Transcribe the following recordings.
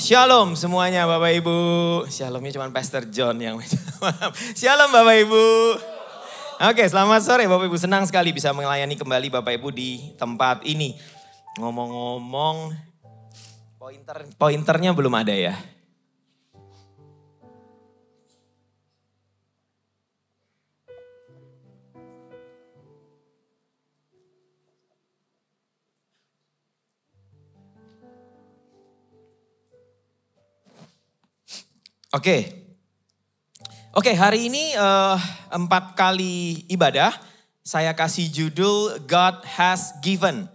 Shalom semuanya Bapak Ibu. Shalomnya cuma Pastor John yang Shalom Bapak Ibu. Oke, selamat sore Bapak Ibu. Senang sekali bisa melayani kembali Bapak Ibu di tempat ini. Ngomong-ngomong, pointer pointernya belum ada ya. Oke. Oke, hari ini uh, empat kali ibadah. Saya kasih judul God has given.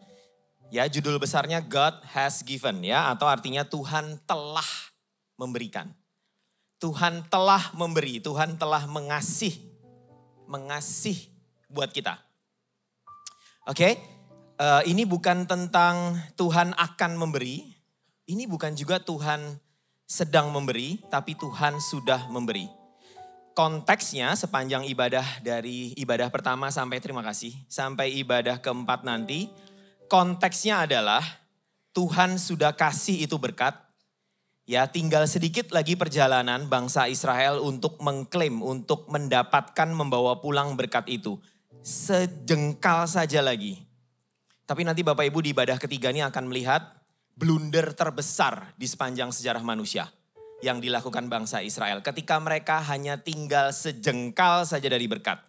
Ya, judul besarnya God has given ya, atau artinya Tuhan telah memberikan. Tuhan telah memberi, Tuhan telah mengasih, mengasih buat kita. Oke, uh, ini bukan tentang Tuhan akan memberi, ini bukan juga Tuhan sedang memberi, tapi Tuhan sudah memberi. Konteksnya sepanjang ibadah dari ibadah pertama sampai terima kasih, sampai ibadah keempat nanti, konteksnya adalah Tuhan sudah kasih itu berkat, ya tinggal sedikit lagi perjalanan bangsa Israel untuk mengklaim, untuk mendapatkan membawa pulang berkat itu. Sejengkal saja lagi. Tapi nanti Bapak Ibu di ibadah ketiga ini akan melihat blunder terbesar di sepanjang sejarah manusia yang dilakukan bangsa Israel ketika mereka hanya tinggal sejengkal saja dari berkat.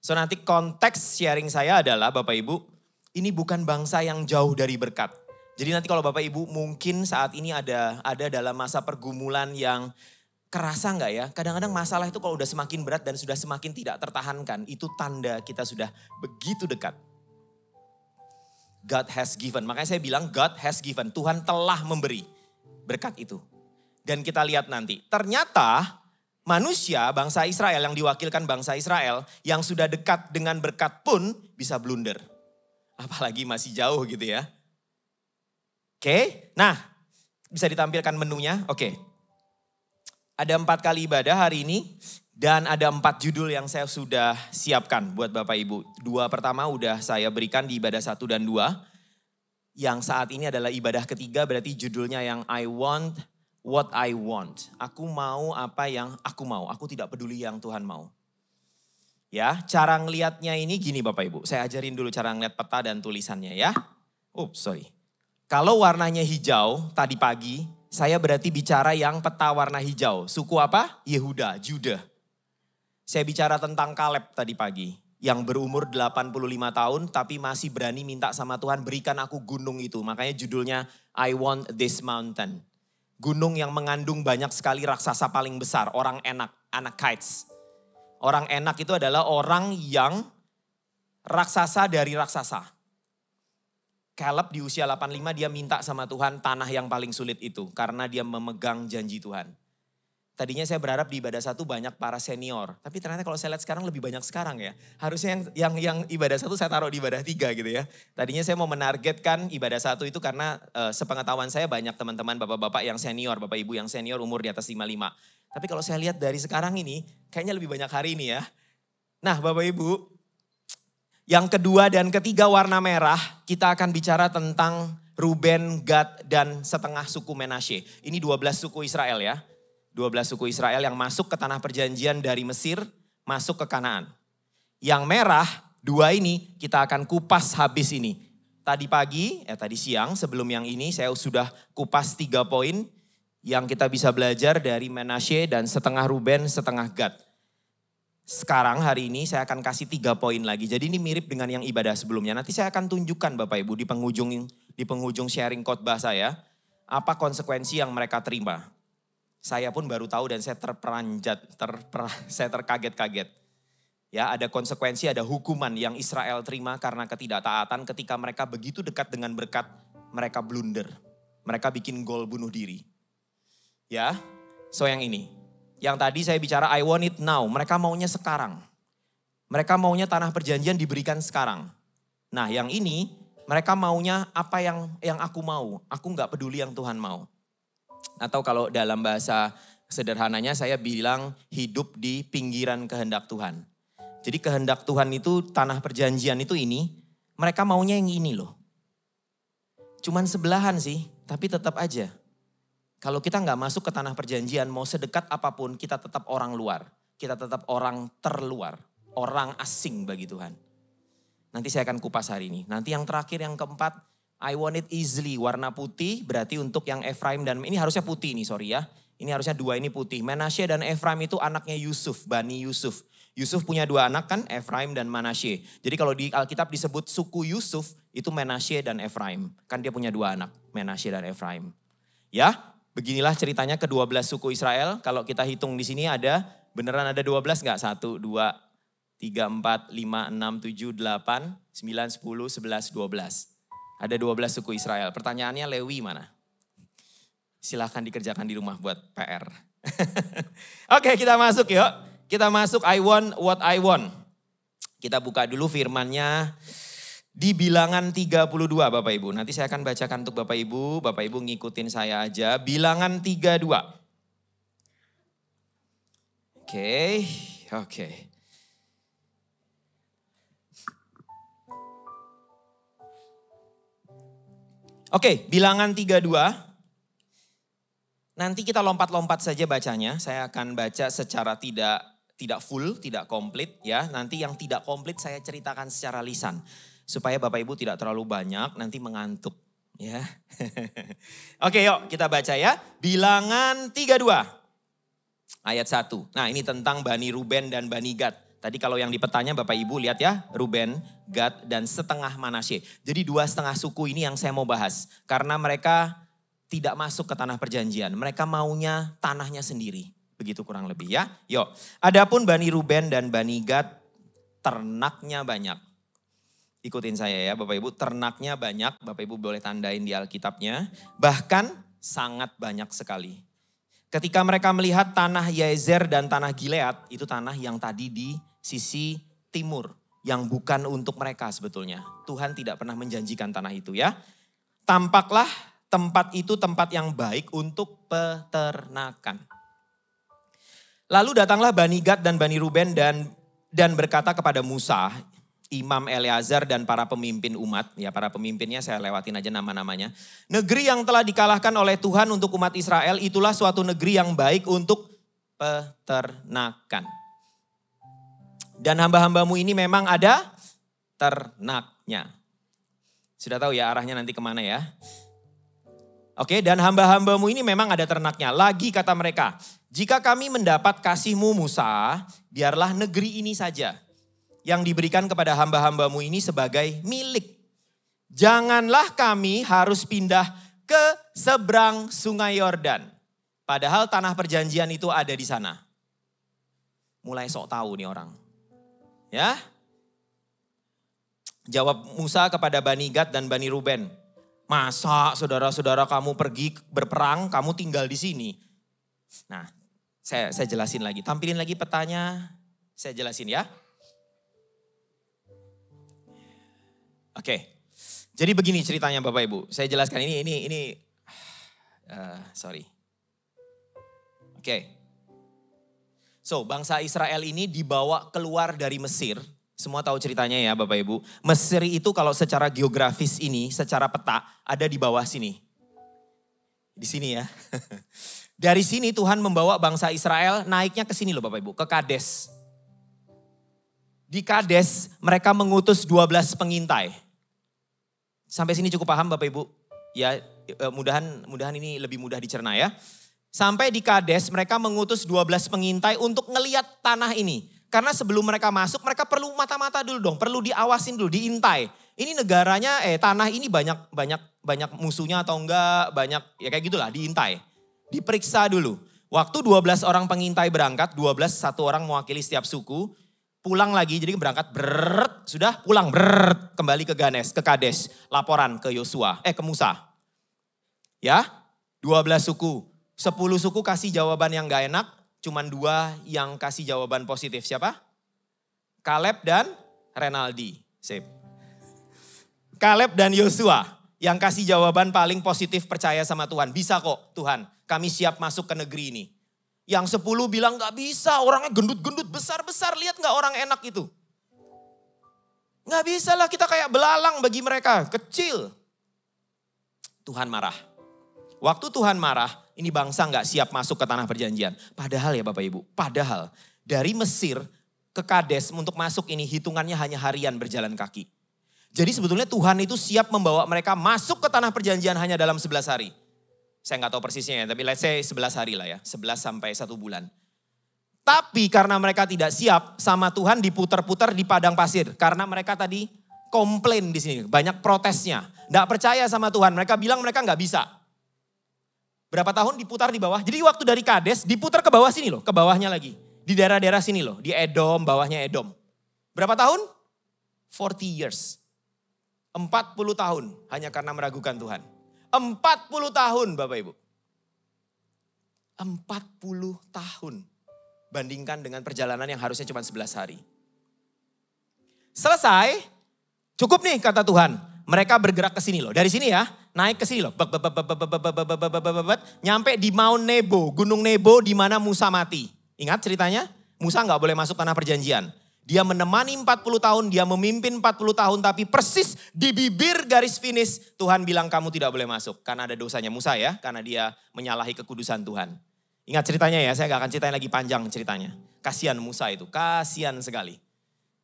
So nanti konteks sharing saya adalah Bapak Ibu, ini bukan bangsa yang jauh dari berkat. Jadi nanti kalau Bapak Ibu mungkin saat ini ada ada dalam masa pergumulan yang kerasa nggak ya? Kadang-kadang masalah itu kalau udah semakin berat dan sudah semakin tidak tertahankan, itu tanda kita sudah begitu dekat God has given. Makanya saya bilang God has given. Tuhan telah memberi berkat itu. Dan kita lihat nanti. Ternyata manusia bangsa Israel yang diwakilkan bangsa Israel yang sudah dekat dengan berkat pun bisa blunder. Apalagi masih jauh gitu ya. Oke, nah bisa ditampilkan menunya. Oke, ada empat kali ibadah hari ini dan ada empat judul yang saya sudah siapkan buat Bapak Ibu. Dua pertama udah saya berikan di ibadah satu dan dua. Yang saat ini adalah ibadah ketiga berarti judulnya yang I want what I want. Aku mau apa yang aku mau. Aku tidak peduli yang Tuhan mau. Ya, cara ngelihatnya ini gini Bapak Ibu. Saya ajarin dulu cara ngeliat peta dan tulisannya ya. Ups, sorry. Kalau warnanya hijau tadi pagi, saya berarti bicara yang peta warna hijau. Suku apa? Yehuda, Judah. Saya bicara tentang Kaleb tadi pagi yang berumur 85 tahun tapi masih berani minta sama Tuhan berikan aku gunung itu. Makanya judulnya I want this mountain. Gunung yang mengandung banyak sekali raksasa paling besar, orang enak, anak kites. Orang enak itu adalah orang yang raksasa dari raksasa. Caleb di usia 85 dia minta sama Tuhan tanah yang paling sulit itu karena dia memegang janji Tuhan. Tadinya saya berharap di ibadah satu banyak para senior. Tapi ternyata kalau saya lihat sekarang lebih banyak sekarang ya. Harusnya yang yang, yang ibadah satu saya taruh di ibadah tiga gitu ya. Tadinya saya mau menargetkan ibadah satu itu karena uh, sepengetahuan saya banyak teman-teman bapak-bapak yang senior, bapak ibu yang senior umur di atas 55. Tapi kalau saya lihat dari sekarang ini, kayaknya lebih banyak hari ini ya. Nah bapak ibu, yang kedua dan ketiga warna merah, kita akan bicara tentang Ruben, Gad, dan setengah suku Menashe. Ini 12 suku Israel ya 12 suku Israel yang masuk ke tanah perjanjian dari Mesir, masuk ke Kanaan. Yang merah, dua ini kita akan kupas habis ini. Tadi pagi, eh tadi siang sebelum yang ini saya sudah kupas tiga poin yang kita bisa belajar dari Menashe dan setengah Ruben, setengah Gad. Sekarang hari ini saya akan kasih tiga poin lagi. Jadi ini mirip dengan yang ibadah sebelumnya. Nanti saya akan tunjukkan Bapak Ibu di penghujung di penghujung sharing khotbah saya apa konsekuensi yang mereka terima saya pun baru tahu dan saya terperanjat, terper, saya terkaget-kaget. Ya, ada konsekuensi, ada hukuman yang Israel terima karena ketidaktaatan ketika mereka begitu dekat dengan berkat, mereka blunder. Mereka bikin gol bunuh diri. Ya, so yang ini. Yang tadi saya bicara I want it now, mereka maunya sekarang. Mereka maunya tanah perjanjian diberikan sekarang. Nah yang ini, mereka maunya apa yang yang aku mau. Aku nggak peduli yang Tuhan mau. Atau kalau dalam bahasa sederhananya saya bilang hidup di pinggiran kehendak Tuhan. Jadi kehendak Tuhan itu tanah perjanjian itu ini, mereka maunya yang ini loh. Cuman sebelahan sih, tapi tetap aja. Kalau kita nggak masuk ke tanah perjanjian, mau sedekat apa pun, kita tetap orang luar. Kita tetap orang terluar. Orang asing bagi Tuhan. Nanti saya akan kupas hari ini. Nanti yang terakhir, yang keempat, I want it easily. Warna putih berarti untuk yang Ephraim dan ini harusnya putih nih, sorry ya. Ini harusnya dua ini putih. Manasye dan Ephraim itu anaknya Yusuf, Bani Yusuf. Yusuf punya dua anak kan, Ephraim dan Manasye. Jadi kalau di Alkitab disebut suku Yusuf, itu Manasye dan Ephraim. Kan dia punya dua anak, Manasye dan Ephraim. Ya, Beginilah ceritanya ke-12 suku Israel. Kalau kita hitung di sini ada, beneran ada 12 nggak? 1, 2, 3, 4, 5, 6, 7, 8, 9, 10, 11, 12. Ada 12 suku Israel. Pertanyaannya Lewi mana? Silahkan dikerjakan di rumah buat PR. Oke kita masuk yuk. Kita masuk I want what I want. Kita buka dulu firmannya di bilangan 32 Bapak Ibu. Nanti saya akan bacakan untuk Bapak Ibu. Bapak Ibu ngikutin saya aja. Bilangan 32. Oke, okay, oke. Okay. Oke, bilangan 32. Nanti kita lompat-lompat saja bacanya. Saya akan baca secara tidak tidak full, tidak komplit ya. Nanti yang tidak komplit saya ceritakan secara lisan supaya Bapak Ibu tidak terlalu banyak nanti mengantuk ya. Oke, yuk kita baca ya. Bilangan 32 ayat 1. Nah, ini tentang Bani Ruben dan Bani Gad. Tadi kalau yang di petanya Bapak Ibu lihat ya, Ruben, Gad, dan setengah Manasye. Jadi dua setengah suku ini yang saya mau bahas. Karena mereka tidak masuk ke tanah perjanjian. Mereka maunya tanahnya sendiri. Begitu kurang lebih ya. Yuk, adapun Bani Ruben dan Bani Gad, ternaknya banyak. Ikutin saya ya Bapak Ibu, ternaknya banyak, Bapak Ibu boleh tandain di Alkitabnya. Bahkan sangat banyak sekali. Ketika mereka melihat tanah Yezer dan tanah Gilead, itu tanah yang tadi di sisi timur. Yang bukan untuk mereka sebetulnya. Tuhan tidak pernah menjanjikan tanah itu ya. Tampaklah tempat itu tempat yang baik untuk peternakan. Lalu datanglah Bani Gad dan Bani Ruben dan dan berkata kepada Musa, Imam Eleazar dan para pemimpin umat, ya para pemimpinnya saya lewatin aja nama-namanya. Negeri yang telah dikalahkan oleh Tuhan untuk umat Israel itulah suatu negeri yang baik untuk peternakan. Dan hamba-hambamu ini memang ada ternaknya. Sudah tahu ya arahnya nanti ke mana ya. Oke dan hamba-hambamu ini memang ada ternaknya. Lagi kata mereka, jika kami mendapat kasihmu Musa, biarlah negeri ini saja yang diberikan kepada hamba-hambamu ini sebagai milik. Janganlah kami harus pindah ke seberang sungai Yordan. Padahal tanah perjanjian itu ada di sana. Mulai sok tahu nih orang. Ya. Jawab Musa kepada Bani Gad dan Bani Ruben. Masa saudara-saudara kamu pergi berperang, kamu tinggal di sini? Nah, saya, saya jelasin lagi. Tampilin lagi petanya, saya jelasin ya. Oke. Jadi begini ceritanya Bapak Ibu. Saya jelaskan ini ini ini uh, sorry. Oke. So, bangsa Israel ini dibawa keluar dari Mesir. Semua tahu ceritanya ya Bapak Ibu. Mesir itu kalau secara geografis ini, secara peta ada di bawah sini. Di sini ya. Dari sini Tuhan membawa bangsa Israel naiknya ke sini loh Bapak Ibu, ke Kades. Di Kades mereka mengutus 12 pengintai. Sampai sini cukup paham Bapak Ibu? Ya, eh, mudahan mudahan ini lebih mudah dicerna ya. Sampai di Kades mereka mengutus 12 pengintai untuk ngeliat tanah ini. Karena sebelum mereka masuk mereka perlu mata-mata dulu dong, perlu diawasin dulu, diintai. Ini negaranya eh tanah ini banyak banyak banyak musuhnya atau enggak, banyak ya kayak gitulah, diintai. Diperiksa dulu. Waktu 12 orang pengintai berangkat, 12 satu orang mewakili setiap suku, pulang lagi jadi berangkat berat sudah pulang berat kembali ke Ganes ke Kades laporan ke Yosua eh ke Musa ya 12 suku 10 suku kasih jawaban yang gak enak cuman dua yang kasih jawaban positif siapa Kaleb dan Renaldi sip Kaleb dan Yosua yang kasih jawaban paling positif percaya sama Tuhan bisa kok Tuhan kami siap masuk ke negeri ini yang sepuluh bilang gak bisa, orangnya gendut-gendut besar-besar. Lihat gak orang enak itu? Gak bisa lah kita kayak belalang bagi mereka, kecil. Tuhan marah. Waktu Tuhan marah, ini bangsa nggak siap masuk ke tanah perjanjian. Padahal ya Bapak Ibu, padahal dari Mesir ke Kades untuk masuk ini hitungannya hanya harian berjalan kaki. Jadi sebetulnya Tuhan itu siap membawa mereka masuk ke tanah perjanjian hanya dalam 11 hari. Saya nggak tahu persisnya ya, tapi let's say 11 hari lah ya, 11 sampai 1 bulan. Tapi karena mereka tidak siap, sama Tuhan diputar-putar di padang pasir. Karena mereka tadi komplain di sini, banyak protesnya. Nggak percaya sama Tuhan, mereka bilang mereka nggak bisa. Berapa tahun diputar di bawah. Jadi waktu dari Kades diputar ke bawah sini loh, ke bawahnya lagi. Di daerah-daerah sini loh, di Edom, bawahnya Edom. Berapa tahun? 40 years. 40 tahun hanya karena meragukan Tuhan. 40 tahun Bapak Ibu. 40 tahun. Bandingkan dengan perjalanan yang harusnya cuma 11 hari. Selesai, cukup nih kata Tuhan. Mereka bergerak ke sini loh. Dari sini ya, naik ke sini loh. Nyampe di Mount Nebo, Gunung Nebo di mana Musa mati. Ingat ceritanya? Musa nggak boleh masuk tanah perjanjian. Dia menemani 40 tahun, dia memimpin 40 tahun, tapi persis di bibir garis finish Tuhan bilang kamu tidak boleh masuk. Karena ada dosanya Musa ya, karena dia menyalahi kekudusan Tuhan. Ingat ceritanya ya, saya gak akan ceritain lagi panjang ceritanya. Kasihan Musa itu, kasihan sekali.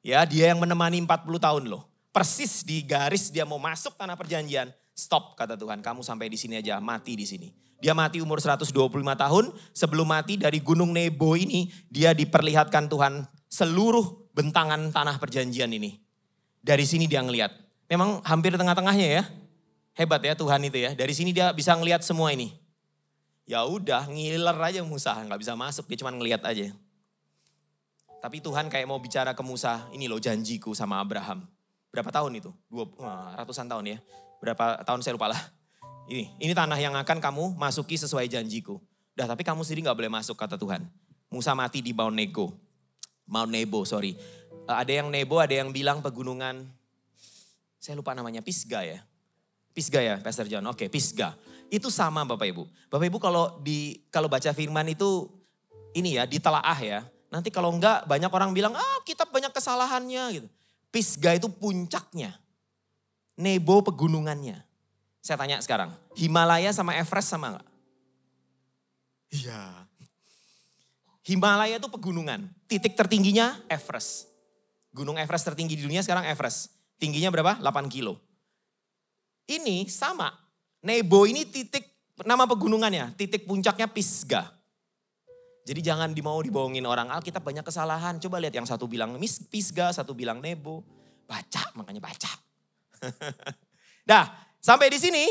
Ya, dia yang menemani 40 tahun loh. Persis di garis dia mau masuk tanah perjanjian, stop kata Tuhan, kamu sampai di sini aja, mati di sini. Dia mati umur 125 tahun, sebelum mati dari gunung Nebo ini, dia diperlihatkan Tuhan seluruh bentangan tanah perjanjian ini. Dari sini dia ngeliat. Memang hampir tengah-tengahnya ya. Hebat ya Tuhan itu ya. Dari sini dia bisa ngeliat semua ini. Ya udah ngiler aja Musa, nggak bisa masuk, dia cuma ngeliat aja. Tapi Tuhan kayak mau bicara ke Musa, ini loh janjiku sama Abraham. Berapa tahun itu? Dua, ratusan tahun ya. Berapa tahun saya lupa lah. Ini, ini tanah yang akan kamu masuki sesuai janjiku. Dah tapi kamu sendiri nggak boleh masuk kata Tuhan. Musa mati di Mount Nego. Mount Nebo, sorry. Uh, ada yang Nebo, ada yang bilang pegunungan, saya lupa namanya, Pisga ya. Pisga ya, Pastor John. Oke, okay, Pisga. Itu sama Bapak Ibu. Bapak Ibu kalau di kalau baca firman itu ini ya, ditelaah ya. Nanti kalau enggak banyak orang bilang, ah kitab banyak kesalahannya gitu. Pisga itu puncaknya. Nebo pegunungannya. Saya tanya sekarang, Himalaya sama Everest sama enggak? Iya. Himalaya itu pegunungan. Titik tertingginya Everest. Gunung Everest tertinggi di dunia sekarang Everest. Tingginya berapa? 8 kilo. Ini sama. Nebo ini titik nama pegunungannya. Titik puncaknya Pisgah. Jadi jangan dimau dibohongin orang Alkitab banyak kesalahan. Coba lihat yang satu bilang Pisgah, satu bilang Nebo. Baca, makanya baca. Dah, sampai di sini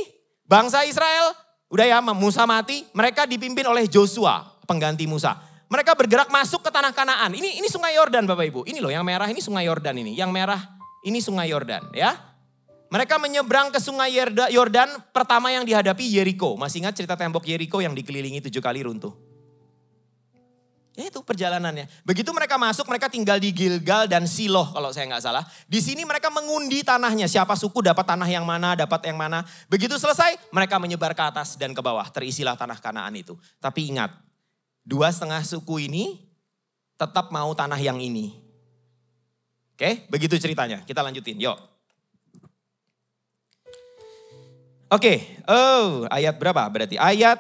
bangsa Israel udah ya Musa mati, mereka dipimpin oleh Joshua, pengganti Musa. Mereka bergerak masuk ke tanah Kanaan. Ini ini Sungai Yordan Bapak Ibu. Ini loh yang merah ini Sungai Yordan ini. Yang merah ini Sungai Yordan ya. Mereka menyeberang ke Sungai Yordan pertama yang dihadapi Yeriko. Masih ingat cerita tembok Yeriko yang dikelilingi tujuh kali runtuh? Ya itu perjalanannya. Begitu mereka masuk, mereka tinggal di Gilgal dan Siloh kalau saya nggak salah. Di sini mereka mengundi tanahnya. Siapa suku dapat tanah yang mana, dapat yang mana. Begitu selesai, mereka menyebar ke atas dan ke bawah. Terisilah tanah kanaan itu. Tapi ingat, Dua setengah suku ini tetap mau tanah yang ini. Oke, begitu ceritanya. Kita lanjutin, yuk. Oke, oh ayat berapa berarti? Ayat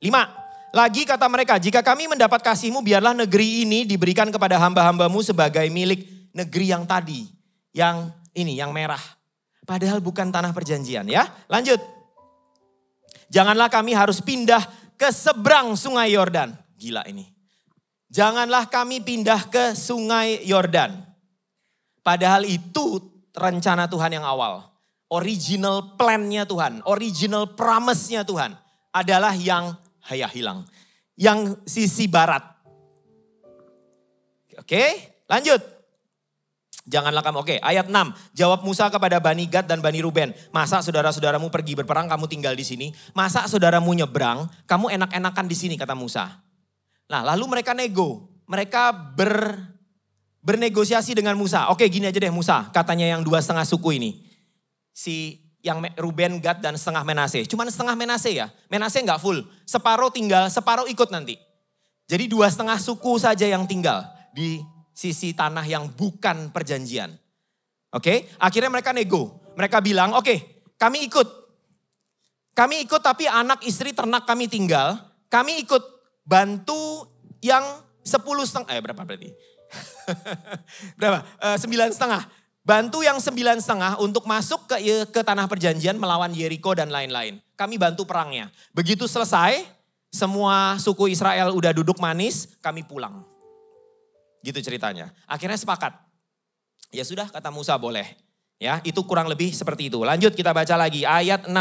5. Lagi kata mereka, jika kami mendapat kasihmu biarlah negeri ini diberikan kepada hamba-hambamu sebagai milik negeri yang tadi. Yang ini, yang merah. Padahal bukan tanah perjanjian ya. Lanjut. Janganlah kami harus pindah ke seberang sungai Yordan. Gila ini. Janganlah kami pindah ke sungai Yordan. Padahal itu rencana Tuhan yang awal. Original plan-nya Tuhan, original promise-nya Tuhan adalah yang haya hilang. Yang sisi barat. Oke, lanjut. Janganlah kamu, oke ayat 6. Jawab Musa kepada Bani Gad dan Bani Ruben. Masa saudara-saudaramu pergi berperang, kamu tinggal di sini. Masa saudaramu nyebrang, kamu enak-enakan di sini kata Musa. Nah lalu mereka nego. Mereka ber, bernegosiasi dengan Musa. Oke gini aja deh Musa, katanya yang dua setengah suku ini. Si yang Ruben, Gad dan setengah Menase. Cuman setengah Menase ya. Menase nggak full. Separuh tinggal, separuh ikut nanti. Jadi dua setengah suku saja yang tinggal di sisi tanah yang bukan perjanjian. Oke, okay? akhirnya mereka nego. Mereka bilang, oke, okay, kami ikut. Kami ikut tapi anak istri ternak kami tinggal. Kami ikut bantu yang sepuluh setengah, eh berapa berarti? berapa? Eh, sembilan setengah. Bantu yang sembilan setengah untuk masuk ke, ke tanah perjanjian melawan Yeriko dan lain-lain. Kami bantu perangnya. Begitu selesai, semua suku Israel udah duduk manis, kami pulang. Gitu ceritanya. Akhirnya sepakat. Ya sudah kata Musa boleh. Ya, itu kurang lebih seperti itu. Lanjut kita baca lagi ayat 16.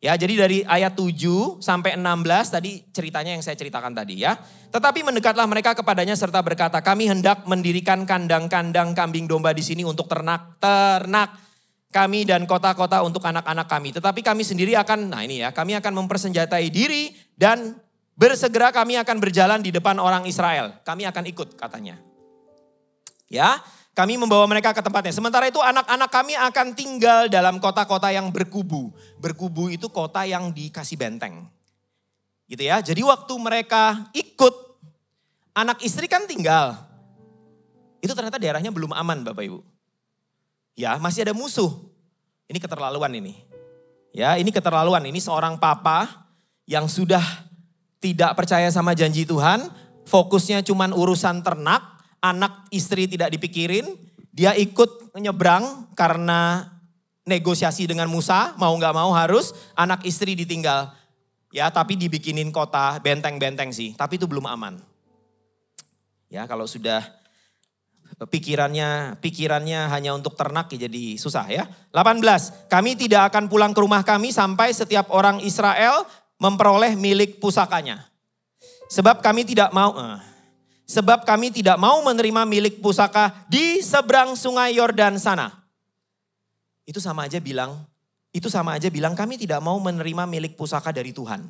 Ya, jadi dari ayat 7 sampai 16 tadi ceritanya yang saya ceritakan tadi ya. Tetapi mendekatlah mereka kepadanya serta berkata, "Kami hendak mendirikan kandang-kandang kambing domba di sini untuk ternak-ternak kami dan kota-kota untuk anak-anak kami. Tetapi kami sendiri akan, nah ini ya, kami akan mempersenjatai diri dan bersegera kami akan berjalan di depan orang Israel. Kami akan ikut katanya. Ya, kami membawa mereka ke tempatnya. Sementara itu anak-anak kami akan tinggal dalam kota-kota yang berkubu. Berkubu itu kota yang dikasih benteng. Gitu ya. Jadi waktu mereka ikut, anak istri kan tinggal. Itu ternyata daerahnya belum aman Bapak Ibu. Ya, masih ada musuh. Ini keterlaluan ini. Ya, ini keterlaluan. Ini seorang papa yang sudah tidak percaya sama janji Tuhan, fokusnya cuma urusan ternak, anak istri tidak dipikirin, dia ikut nyebrang karena negosiasi dengan Musa, mau nggak mau harus anak istri ditinggal. Ya, tapi dibikinin kota, benteng-benteng sih, tapi itu belum aman. Ya, kalau sudah pikirannya pikirannya hanya untuk ternak ya jadi susah ya. 18. Kami tidak akan pulang ke rumah kami sampai setiap orang Israel memperoleh milik pusakanya. Sebab kami tidak mau uh, sebab kami tidak mau menerima milik pusaka di seberang sungai Yordan sana. Itu sama aja bilang itu sama aja bilang kami tidak mau menerima milik pusaka dari Tuhan.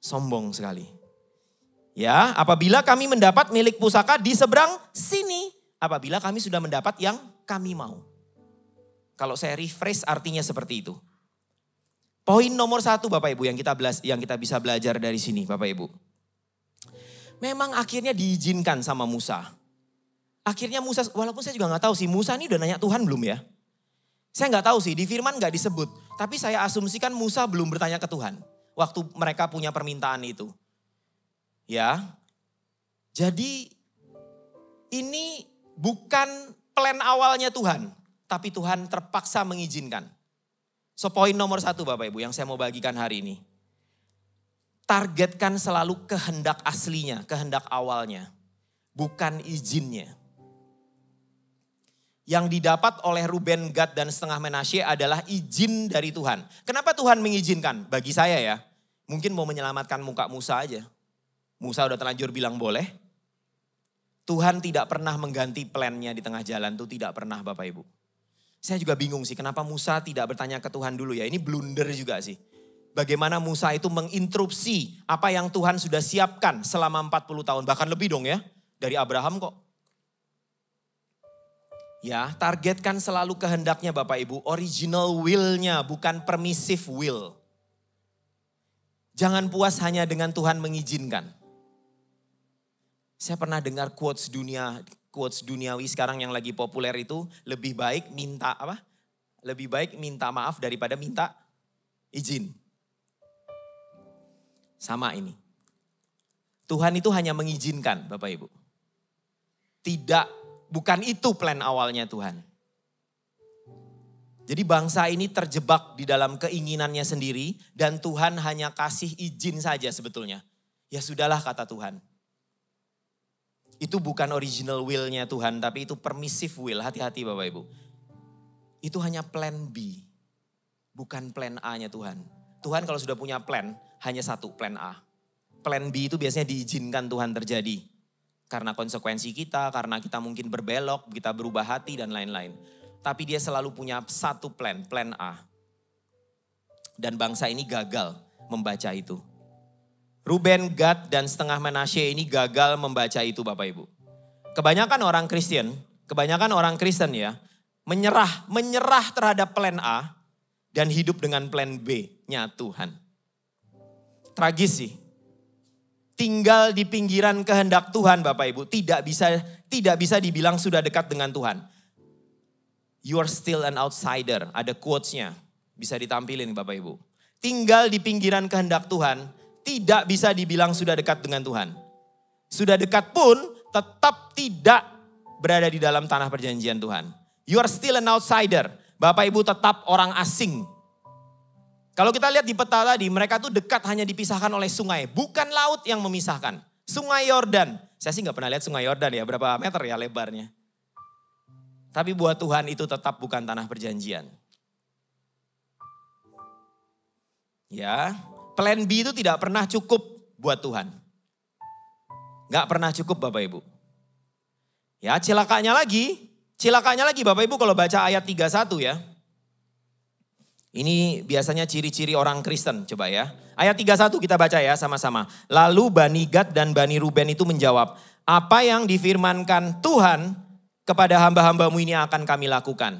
Sombong sekali. Ya, apabila kami mendapat milik pusaka di seberang sini. Apabila kami sudah mendapat yang kami mau. Kalau saya refresh artinya seperti itu. Poin nomor satu Bapak Ibu yang kita belas, yang kita bisa belajar dari sini Bapak Ibu. Memang akhirnya diizinkan sama Musa. Akhirnya Musa, walaupun saya juga nggak tahu sih Musa ini udah nanya Tuhan belum ya? Saya nggak tahu sih, di firman nggak disebut. Tapi saya asumsikan Musa belum bertanya ke Tuhan. Waktu mereka punya permintaan itu. Ya. Jadi ini bukan plan awalnya Tuhan, tapi Tuhan terpaksa mengizinkan. So poin nomor satu Bapak Ibu yang saya mau bagikan hari ini. Targetkan selalu kehendak aslinya, kehendak awalnya. Bukan izinnya. Yang didapat oleh Ruben, Gad, dan setengah Menashe adalah izin dari Tuhan. Kenapa Tuhan mengizinkan? Bagi saya ya, mungkin mau menyelamatkan muka Musa aja. Musa udah terlanjur bilang boleh. Tuhan tidak pernah mengganti plannya di tengah jalan tuh tidak pernah Bapak Ibu. Saya juga bingung sih kenapa Musa tidak bertanya ke Tuhan dulu ya. Ini blunder juga sih. Bagaimana Musa itu menginterupsi apa yang Tuhan sudah siapkan selama 40 tahun. Bahkan lebih dong ya dari Abraham kok. Ya, targetkan selalu kehendaknya Bapak Ibu. Original will-nya bukan permissive will. Jangan puas hanya dengan Tuhan mengizinkan. Saya pernah dengar quotes dunia, quotes duniawi sekarang yang lagi populer itu lebih baik minta apa? Lebih baik minta maaf daripada minta izin. Sama ini. Tuhan itu hanya mengizinkan Bapak Ibu. Tidak, bukan itu plan awalnya Tuhan. Jadi bangsa ini terjebak di dalam keinginannya sendiri dan Tuhan hanya kasih izin saja sebetulnya. Ya sudahlah kata Tuhan. Itu bukan original will-nya Tuhan, tapi itu permissive will. Hati-hati Bapak Ibu. Itu hanya plan B, bukan plan A-nya Tuhan. Tuhan kalau sudah punya plan, hanya satu, plan A. Plan B itu biasanya diizinkan Tuhan terjadi. Karena konsekuensi kita, karena kita mungkin berbelok, kita berubah hati dan lain-lain. Tapi dia selalu punya satu plan, plan A. Dan bangsa ini gagal membaca itu. Ruben, Gad, dan setengah Manasye ini gagal membaca itu Bapak Ibu. Kebanyakan orang Kristen, kebanyakan orang Kristen ya, menyerah, menyerah terhadap plan A dan hidup dengan plan B-nya Tuhan. Tragis sih. Tinggal di pinggiran kehendak Tuhan Bapak Ibu, tidak bisa tidak bisa dibilang sudah dekat dengan Tuhan. You are still an outsider, ada quotes-nya. Bisa ditampilin Bapak Ibu. Tinggal di pinggiran kehendak Tuhan, tidak bisa dibilang sudah dekat dengan Tuhan. Sudah dekat pun tetap tidak berada di dalam tanah perjanjian Tuhan. You are still an outsider. Bapak Ibu tetap orang asing. Kalau kita lihat di peta tadi, mereka tuh dekat hanya dipisahkan oleh sungai. Bukan laut yang memisahkan. Sungai Yordan. Saya sih nggak pernah lihat sungai Yordan ya, berapa meter ya lebarnya. Tapi buat Tuhan itu tetap bukan tanah perjanjian. Ya, plan B itu tidak pernah cukup buat Tuhan. Gak pernah cukup Bapak Ibu. Ya cilakanya lagi, cilakanya lagi Bapak Ibu kalau baca ayat 31 ya. Ini biasanya ciri-ciri orang Kristen, coba ya. Ayat 31 kita baca ya sama-sama. Lalu Bani Gad dan Bani Ruben itu menjawab, apa yang difirmankan Tuhan kepada hamba-hambamu ini akan kami lakukan.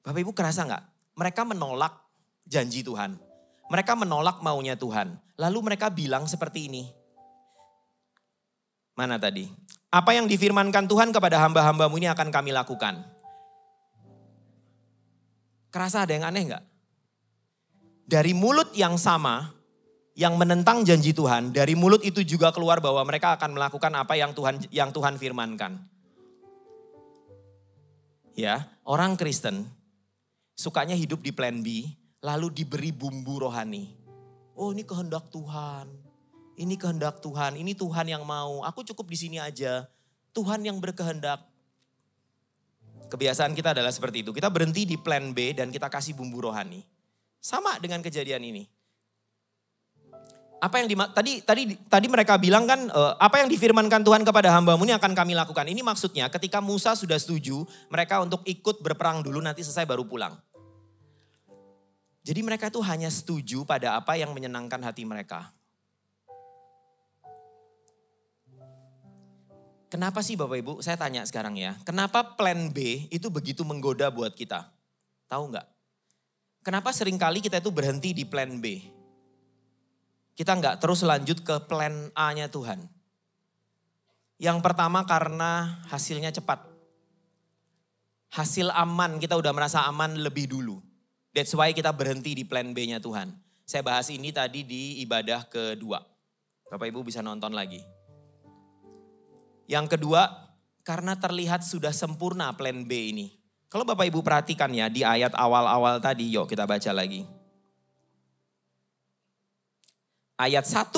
Bapak Ibu kerasa nggak? Mereka menolak janji Tuhan. Mereka menolak maunya Tuhan. Lalu mereka bilang seperti ini. Mana tadi? Apa yang difirmankan Tuhan kepada hamba-hambamu ini akan kami lakukan. Kerasa ada yang aneh nggak? Dari mulut yang sama, yang menentang janji Tuhan, dari mulut itu juga keluar bahwa mereka akan melakukan apa yang Tuhan yang Tuhan firmankan. Ya, orang Kristen sukanya hidup di plan B, lalu diberi bumbu rohani. Oh, ini kehendak Tuhan. Ini kehendak Tuhan, ini Tuhan yang mau. Aku cukup di sini aja. Tuhan yang berkehendak. Kebiasaan kita adalah seperti itu. Kita berhenti di plan B dan kita kasih bumbu rohani. Sama dengan kejadian ini. Apa yang di, tadi tadi tadi mereka bilang kan uh, apa yang difirmankan Tuhan kepada hambamu ini akan kami lakukan. Ini maksudnya ketika Musa sudah setuju mereka untuk ikut berperang dulu nanti selesai baru pulang. Jadi mereka itu hanya setuju pada apa yang menyenangkan hati mereka. Kenapa sih Bapak Ibu? Saya tanya sekarang ya. Kenapa plan B itu begitu menggoda buat kita? Tahu nggak? Kenapa sering kali kita itu berhenti di plan B? Kita nggak terus lanjut ke plan A-nya Tuhan. Yang pertama karena hasilnya cepat. Hasil aman, kita udah merasa aman lebih dulu. That's why kita berhenti di plan B-nya Tuhan. Saya bahas ini tadi di ibadah kedua. Bapak Ibu bisa nonton lagi. Yang kedua, karena terlihat sudah sempurna plan B ini. Kalau Bapak Ibu perhatikan ya di ayat awal-awal tadi, yuk kita baca lagi. Ayat 1.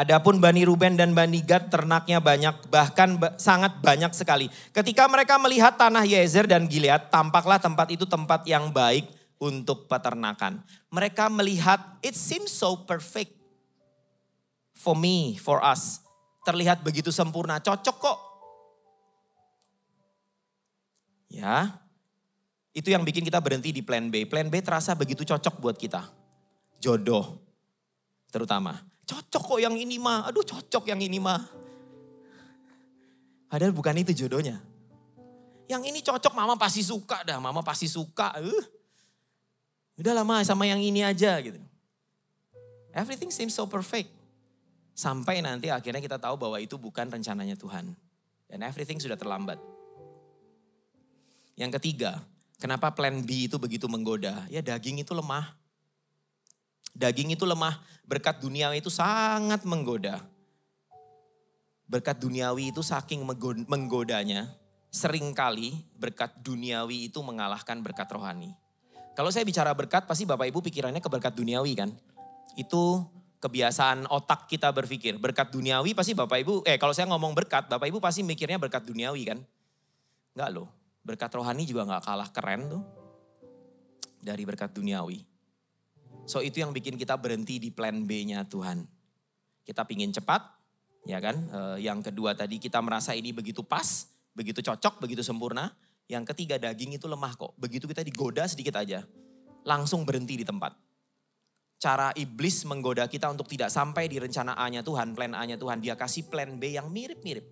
Adapun Bani Ruben dan Bani Gad ternaknya banyak, bahkan sangat banyak sekali. Ketika mereka melihat tanah Yezer dan Gilead, tampaklah tempat itu tempat yang baik untuk peternakan. Mereka melihat, it seems so perfect for me, for us terlihat begitu sempurna, cocok kok. Ya, itu yang bikin kita berhenti di plan B. Plan B terasa begitu cocok buat kita. Jodoh, terutama. Cocok kok yang ini mah, aduh cocok yang ini mah. Padahal bukan itu jodohnya. Yang ini cocok mama pasti suka dah, mama pasti suka. Uh. Udah lama sama yang ini aja gitu. Everything seems so perfect. Sampai nanti akhirnya kita tahu bahwa itu bukan rencananya Tuhan. Dan everything sudah terlambat. Yang ketiga, kenapa plan B itu begitu menggoda? Ya daging itu lemah. Daging itu lemah, berkat duniawi itu sangat menggoda. Berkat duniawi itu saking menggodanya, sering kali berkat duniawi itu mengalahkan berkat rohani. Kalau saya bicara berkat, pasti Bapak Ibu pikirannya ke berkat duniawi kan? Itu kebiasaan otak kita berpikir. Berkat duniawi pasti Bapak Ibu, eh kalau saya ngomong berkat, Bapak Ibu pasti mikirnya berkat duniawi kan? Enggak loh, berkat rohani juga enggak kalah keren tuh dari berkat duniawi. So itu yang bikin kita berhenti di plan B-nya Tuhan. Kita pingin cepat, ya kan? E, yang kedua tadi kita merasa ini begitu pas, begitu cocok, begitu sempurna. Yang ketiga daging itu lemah kok. Begitu kita digoda sedikit aja, langsung berhenti di tempat cara iblis menggoda kita untuk tidak sampai di rencana A-nya Tuhan, plan A-nya Tuhan. Dia kasih plan B yang mirip-mirip.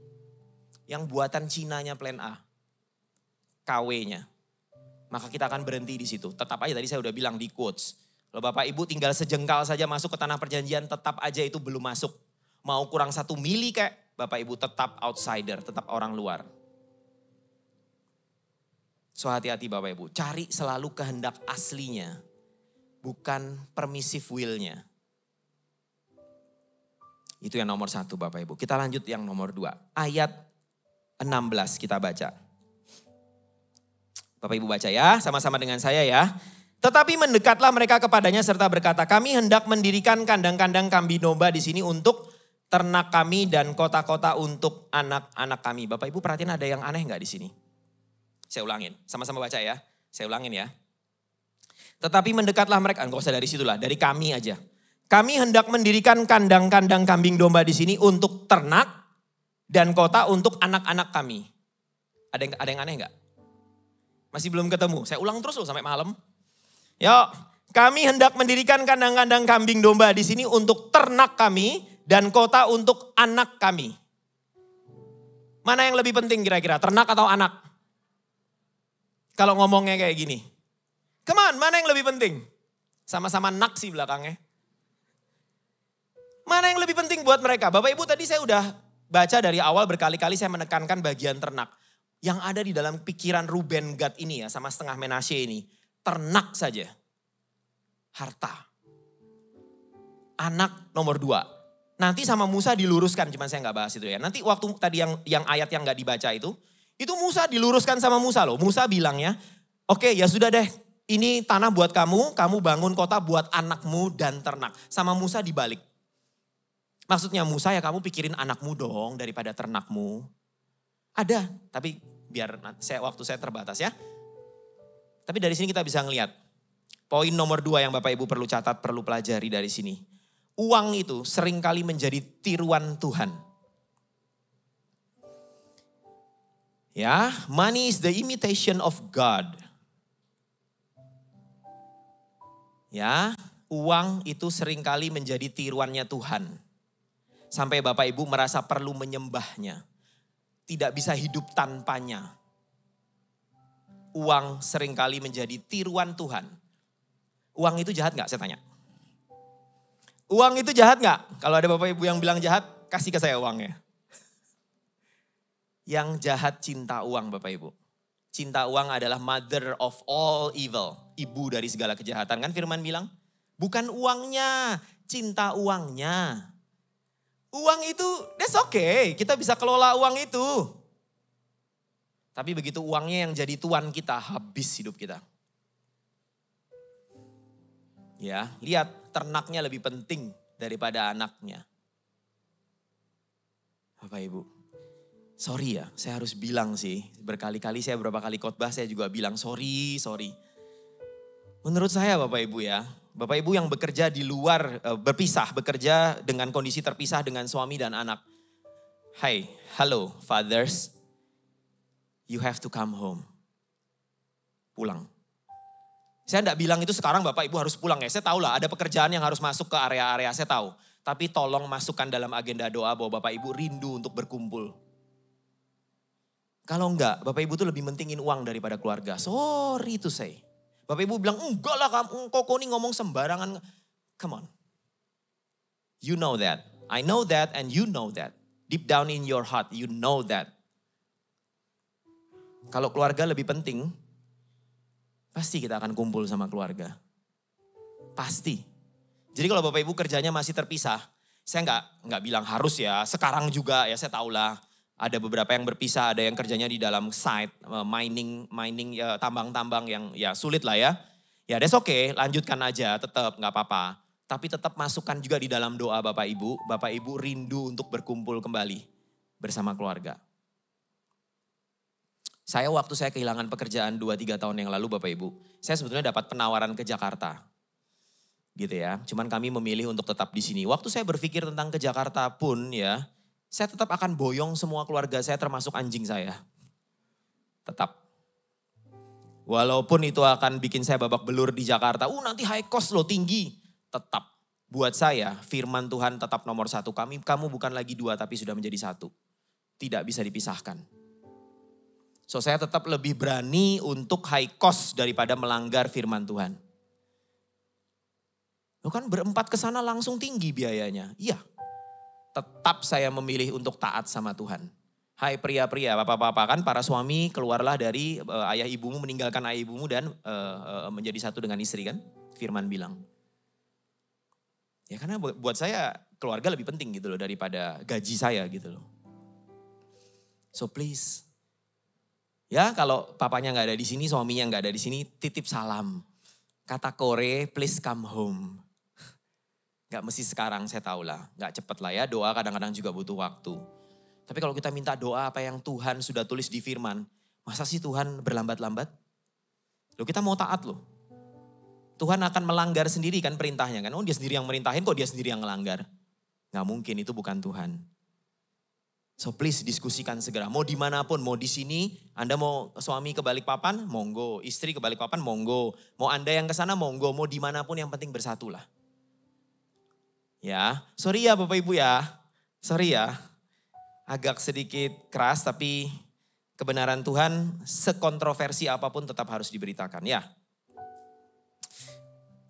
Yang buatan Cina-nya plan A. KW-nya. Maka kita akan berhenti di situ. Tetap aja tadi saya udah bilang di quotes. Kalau Bapak Ibu tinggal sejengkal saja masuk ke tanah perjanjian, tetap aja itu belum masuk. Mau kurang satu mili kayak, Bapak Ibu tetap outsider, tetap orang luar. So hati-hati Bapak Ibu, cari selalu kehendak aslinya, bukan permissive will-nya. Itu yang nomor satu Bapak Ibu. Kita lanjut yang nomor dua. Ayat 16 kita baca. Bapak Ibu baca ya, sama-sama dengan saya ya. Tetapi mendekatlah mereka kepadanya serta berkata, kami hendak mendirikan kandang-kandang kambing domba di sini untuk ternak kami dan kota-kota untuk anak-anak kami. Bapak Ibu perhatiin ada yang aneh nggak di sini? Saya ulangin, sama-sama baca ya. Saya ulangin ya. Tetapi mendekatlah mereka, enggak usah dari situlah, dari kami aja. Kami hendak mendirikan kandang-kandang kambing domba di sini untuk ternak dan kota untuk anak-anak kami. Ada yang, ada yang aneh nggak? Masih belum ketemu. Saya ulang terus loh sampai malam. Yuk, kami hendak mendirikan kandang-kandang kambing domba di sini untuk ternak kami dan kota untuk anak kami. Mana yang lebih penting kira-kira, ternak atau anak? Kalau ngomongnya kayak gini. Come on, mana yang lebih penting? Sama-sama nak sih belakangnya. Mana yang lebih penting buat mereka? Bapak Ibu tadi saya udah baca dari awal berkali-kali saya menekankan bagian ternak. Yang ada di dalam pikiran Ruben Gad ini ya sama setengah Menashe ini ternak saja. Harta. Anak nomor dua. Nanti sama Musa diluruskan, cuman saya nggak bahas itu ya. Nanti waktu tadi yang yang ayat yang nggak dibaca itu, itu Musa diluruskan sama Musa loh. Musa bilangnya, oke okay, ya sudah deh, ini tanah buat kamu, kamu bangun kota buat anakmu dan ternak. Sama Musa dibalik. Maksudnya Musa ya kamu pikirin anakmu dong daripada ternakmu. Ada, tapi biar saya waktu saya terbatas ya. Tapi dari sini kita bisa ngelihat. Poin nomor dua yang Bapak Ibu perlu catat, perlu pelajari dari sini. Uang itu sering kali menjadi tiruan Tuhan. Ya, money is the imitation of God. Ya, uang itu sering kali menjadi tiruannya Tuhan. Sampai Bapak Ibu merasa perlu menyembahnya. Tidak bisa hidup tanpanya uang sering kali menjadi tiruan Tuhan. Uang itu jahat nggak? Saya tanya. Uang itu jahat nggak? Kalau ada bapak ibu yang bilang jahat, kasih ke saya uangnya. Yang jahat cinta uang bapak ibu. Cinta uang adalah mother of all evil. Ibu dari segala kejahatan. Kan firman bilang, bukan uangnya, cinta uangnya. Uang itu, that's okay. Kita bisa kelola uang itu. Tapi begitu uangnya yang jadi tuan kita, habis hidup kita. Ya, lihat ternaknya lebih penting daripada anaknya. Bapak Ibu, sorry ya, saya harus bilang sih, berkali-kali saya berapa kali khotbah saya juga bilang sorry, sorry. Menurut saya Bapak Ibu ya, Bapak Ibu yang bekerja di luar, eh, berpisah, bekerja dengan kondisi terpisah dengan suami dan anak. Hai, halo fathers, you have to come home. Pulang. Saya tidak bilang itu sekarang Bapak Ibu harus pulang ya. Saya tahu lah ada pekerjaan yang harus masuk ke area-area saya tahu. Tapi tolong masukkan dalam agenda doa bahwa Bapak Ibu rindu untuk berkumpul. Kalau enggak, Bapak Ibu tuh lebih mentingin uang daripada keluarga. Sorry to say. Bapak Ibu bilang, enggak lah kamu, kok ini ngomong sembarangan. Come on. You know that. I know that and you know that. Deep down in your heart, you know that. Kalau keluarga lebih penting, pasti kita akan kumpul sama keluarga. Pasti. Jadi kalau Bapak Ibu kerjanya masih terpisah, saya nggak nggak bilang harus ya. Sekarang juga ya saya tahu lah ada beberapa yang berpisah, ada yang kerjanya di dalam site eh, mining mining ya, tambang-tambang yang ya sulit lah ya. Ya that's oke, okay, lanjutkan aja tetap nggak apa-apa. Tapi tetap masukkan juga di dalam doa Bapak Ibu, Bapak Ibu rindu untuk berkumpul kembali bersama keluarga. Saya waktu saya kehilangan pekerjaan 2-3 tahun yang lalu Bapak Ibu, saya sebetulnya dapat penawaran ke Jakarta. Gitu ya, cuman kami memilih untuk tetap di sini. Waktu saya berpikir tentang ke Jakarta pun ya, saya tetap akan boyong semua keluarga saya termasuk anjing saya. Tetap. Walaupun itu akan bikin saya babak belur di Jakarta, uh nanti high cost loh tinggi. Tetap. Buat saya firman Tuhan tetap nomor satu. Kami, kamu bukan lagi dua tapi sudah menjadi satu. Tidak bisa dipisahkan. So saya tetap lebih berani untuk high cost daripada melanggar firman Tuhan. Lo kan berempat ke sana langsung tinggi biayanya. Iya. Tetap saya memilih untuk taat sama Tuhan. Hai pria-pria, bapak-bapak kan para suami keluarlah dari uh, ayah ibumu, meninggalkan ayah ibumu dan uh, uh, menjadi satu dengan istri kan? Firman bilang. Ya karena buat saya keluarga lebih penting gitu loh daripada gaji saya gitu loh. So please. Ya kalau papanya nggak ada di sini, suaminya nggak ada di sini, titip salam. Kata Kore, please come home. Gak mesti sekarang, saya tahu lah. Gak cepet lah ya, doa kadang-kadang juga butuh waktu. Tapi kalau kita minta doa apa yang Tuhan sudah tulis di firman, masa sih Tuhan berlambat-lambat? Loh kita mau taat loh. Tuhan akan melanggar sendiri kan perintahnya kan. Oh dia sendiri yang merintahin kok dia sendiri yang melanggar. Gak mungkin itu bukan Tuhan. So please diskusikan segera. Mau di mana pun, mau di sini, Anda mau suami ke papan, monggo. Istri ke papan, monggo. Mau Anda yang ke sana, monggo. Mau di mana pun yang penting bersatulah. Ya, sorry ya Bapak Ibu ya. Sorry ya agak sedikit keras tapi kebenaran Tuhan sekontroversi apa pun tetap harus diberitakan ya.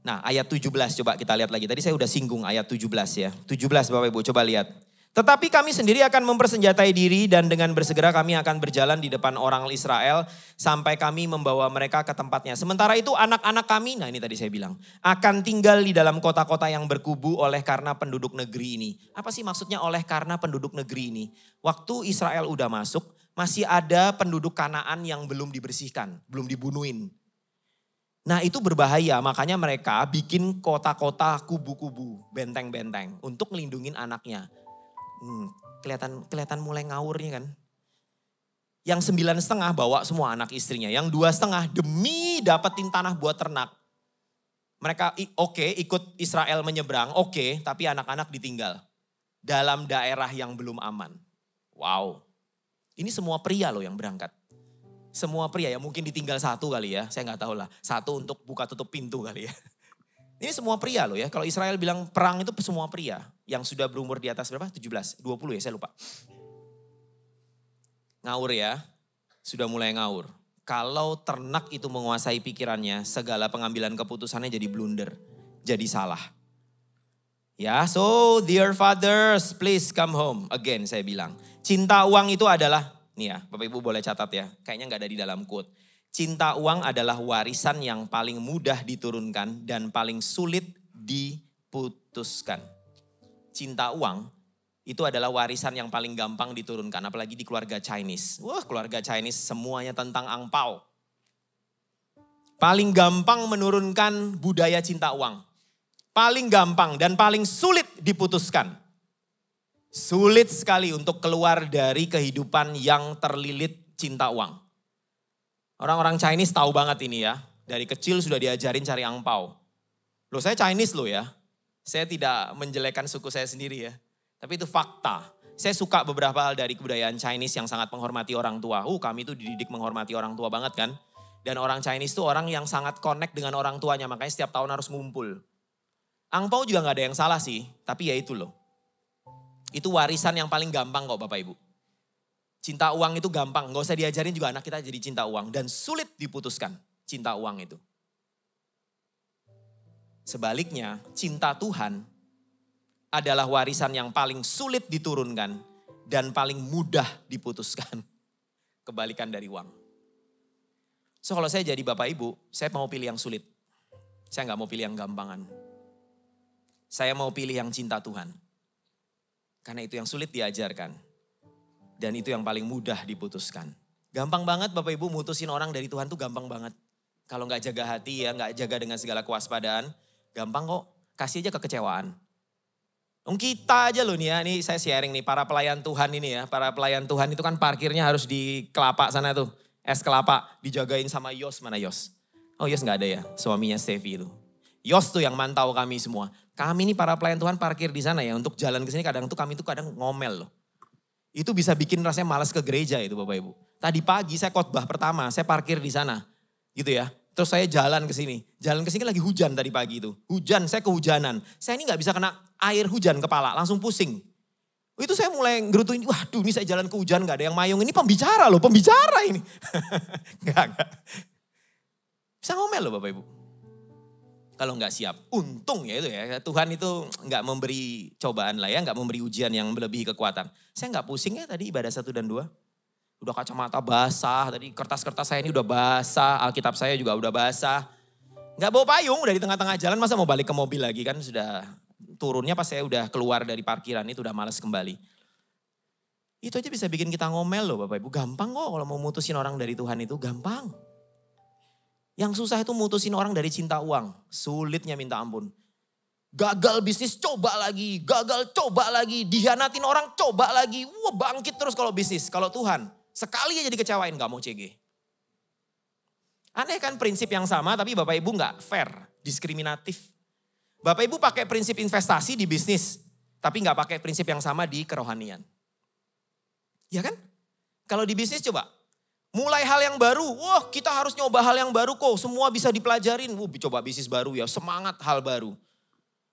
Nah ayat 17 coba kita lihat lagi. Tadi saya udah singgung ayat 17 ya. 17 Bapak Ibu coba lihat. Tetapi kami sendiri akan mempersenjatai diri dan dengan bersegera kami akan berjalan di depan orang Israel sampai kami membawa mereka ke tempatnya. Sementara itu anak-anak kami, nah ini tadi saya bilang, akan tinggal di dalam kota-kota yang berkubu oleh karena penduduk negeri ini. Apa sih maksudnya oleh karena penduduk negeri ini? Waktu Israel udah masuk, masih ada penduduk Kanaan yang belum dibersihkan, belum dibunuhin. Nah itu berbahaya, makanya mereka bikin kota-kota kubu-kubu, benteng-benteng untuk melindungi anaknya. Hmm, kelihatan kelihatan mulai ngawurnya kan. Yang sembilan setengah bawa semua anak istrinya. Yang dua setengah demi dapetin tanah buat ternak. Mereka oke okay, ikut Israel menyeberang, oke, okay, tapi anak-anak ditinggal. Dalam daerah yang belum aman. Wow. Ini semua pria loh yang berangkat. Semua pria ya mungkin ditinggal satu kali ya, saya nggak tahu lah. Satu untuk buka tutup pintu kali ya. Ini semua pria loh ya. Kalau Israel bilang perang itu semua pria. Yang sudah berumur di atas berapa? 17, 20 ya saya lupa. Ngaur ya. Sudah mulai ngaur. Kalau ternak itu menguasai pikirannya, segala pengambilan keputusannya jadi blunder. Jadi salah. Ya, so dear fathers, please come home. Again saya bilang. Cinta uang itu adalah, nih ya Bapak Ibu boleh catat ya. Kayaknya nggak ada di dalam quote Cinta uang adalah warisan yang paling mudah diturunkan dan paling sulit diputuskan. Cinta uang itu adalah warisan yang paling gampang diturunkan, apalagi di keluarga Chinese. Wah, keluarga Chinese semuanya tentang angpau. Paling gampang menurunkan budaya cinta uang. Paling gampang dan paling sulit diputuskan. Sulit sekali untuk keluar dari kehidupan yang terlilit cinta uang. Orang-orang Chinese tahu banget ini ya. Dari kecil sudah diajarin cari angpau. Loh saya Chinese loh ya. Saya tidak menjelekkan suku saya sendiri ya. Tapi itu fakta. Saya suka beberapa hal dari kebudayaan Chinese yang sangat menghormati orang tua. Uh kami itu dididik menghormati orang tua banget kan. Dan orang Chinese itu orang yang sangat connect dengan orang tuanya. Makanya setiap tahun harus ngumpul. Angpau juga gak ada yang salah sih. Tapi ya itu loh. Itu warisan yang paling gampang kok Bapak Ibu. Cinta uang itu gampang, nggak usah diajarin juga anak kita jadi cinta uang. Dan sulit diputuskan cinta uang itu. Sebaliknya, cinta Tuhan adalah warisan yang paling sulit diturunkan dan paling mudah diputuskan. Kebalikan dari uang. So kalau saya jadi bapak ibu, saya mau pilih yang sulit. Saya nggak mau pilih yang gampangan. Saya mau pilih yang cinta Tuhan. Karena itu yang sulit diajarkan. Dan itu yang paling mudah diputuskan. Gampang banget Bapak Ibu mutusin orang dari Tuhan tuh gampang banget. Kalau nggak jaga hati ya, nggak jaga dengan segala kewaspadaan, gampang kok. Kasih aja kekecewaan. Kita aja loh nih ya, ini saya sharing nih para pelayan Tuhan ini ya. Para pelayan Tuhan itu kan parkirnya harus di kelapa sana tuh. Es kelapa dijagain sama Yos, mana Yos? Oh Yos nggak ada ya, suaminya Stevi itu. Yos tuh yang mantau kami semua. Kami ini para pelayan Tuhan parkir di sana ya. Untuk jalan ke sini kadang tuh kami tuh kadang ngomel loh. Itu bisa bikin rasanya malas ke gereja itu Bapak Ibu. Tadi pagi saya khotbah pertama, saya parkir di sana. Gitu ya. Terus saya jalan ke sini. Jalan ke sini lagi hujan tadi pagi itu. Hujan, saya kehujanan. Saya ini nggak bisa kena air hujan kepala, langsung pusing. Itu saya mulai ngerutuin, waduh ini saya jalan ke hujan gak ada yang mayung. Ini pembicara loh, pembicara ini. gak, gak. Bisa ngomel loh Bapak Ibu. Kalau nggak siap. Untung ya itu ya, Tuhan itu nggak memberi cobaan lah ya, nggak memberi ujian yang melebihi kekuatan. Saya nggak pusing ya tadi ibadah satu dan dua. Udah kacamata basah, tadi kertas-kertas saya ini udah basah, Alkitab saya juga udah basah. Nggak bawa payung, udah di tengah-tengah jalan, masa mau balik ke mobil lagi kan sudah turunnya pas saya udah keluar dari parkiran itu udah males kembali. Itu aja bisa bikin kita ngomel loh Bapak Ibu. Gampang kok kalau mau mutusin orang dari Tuhan itu gampang. Yang susah itu mutusin orang dari cinta uang. Sulitnya minta ampun. Gagal bisnis coba lagi, gagal coba lagi, dihianatin orang coba lagi. Wah bangkit terus kalau bisnis. Kalau Tuhan, sekali aja dikecewain gak mau CG. Aneh kan prinsip yang sama tapi Bapak Ibu gak fair, diskriminatif. Bapak Ibu pakai prinsip investasi di bisnis, tapi gak pakai prinsip yang sama di kerohanian. Ya kan? Kalau di bisnis coba, Mulai hal yang baru, wah kita harus nyoba hal yang baru kok, semua bisa dipelajarin. Wah coba bisnis baru ya, semangat hal baru.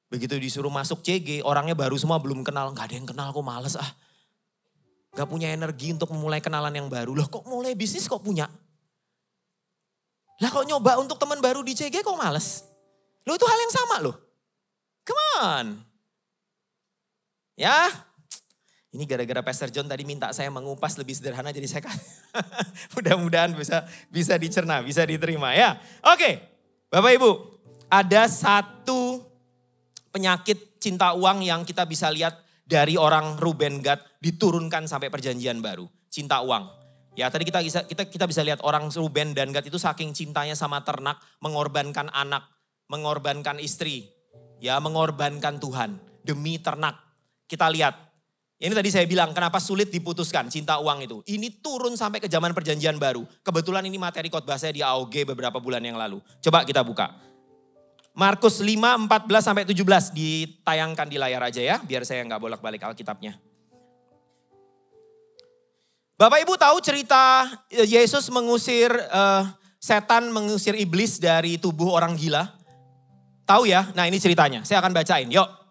Begitu disuruh masuk CG, orangnya baru semua belum kenal, nggak ada yang kenal kok males ah. Gak punya energi untuk memulai kenalan yang baru. Loh kok mulai bisnis kok punya? Lah kok nyoba untuk teman baru di CG kok males? Loh itu hal yang sama loh. Come on. Ya, ini gara-gara Pastor John tadi minta saya mengupas lebih sederhana jadi saya kan mudah-mudahan bisa bisa dicerna, bisa diterima ya. Oke, Bapak Ibu, ada satu penyakit cinta uang yang kita bisa lihat dari orang Ruben Gad diturunkan sampai perjanjian baru, cinta uang. Ya, tadi kita bisa kita kita bisa lihat orang Ruben dan Gad itu saking cintanya sama ternak, mengorbankan anak, mengorbankan istri, ya, mengorbankan Tuhan demi ternak. Kita lihat ini tadi saya bilang kenapa sulit diputuskan cinta uang itu. Ini turun sampai ke zaman perjanjian baru. Kebetulan ini materi khotbah saya di AOG beberapa bulan yang lalu. Coba kita buka. Markus 5, 14 sampai 17 ditayangkan di layar aja ya, biar saya nggak bolak-balik Alkitabnya. Bapak Ibu tahu cerita eh, Yesus mengusir uh, setan, mengusir iblis dari tubuh orang gila? Tahu ya? Nah ini ceritanya, saya akan bacain. Yuk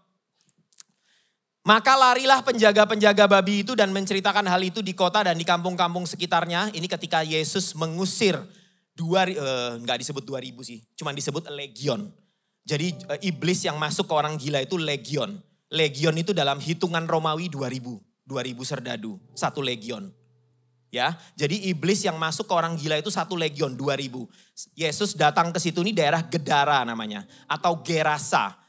maka larilah penjaga-penjaga babi itu dan menceritakan hal itu di kota dan di kampung-kampung sekitarnya. Ini ketika Yesus mengusir dua, uh, nggak disebut dua ribu sih, cuma disebut legion. Jadi uh, iblis yang masuk ke orang gila itu legion. Legion itu dalam hitungan Romawi dua ribu, dua ribu serdadu, satu legion. Ya, jadi iblis yang masuk ke orang gila itu satu legion, dua ribu. Yesus datang ke situ ini daerah Gedara namanya atau Gerasa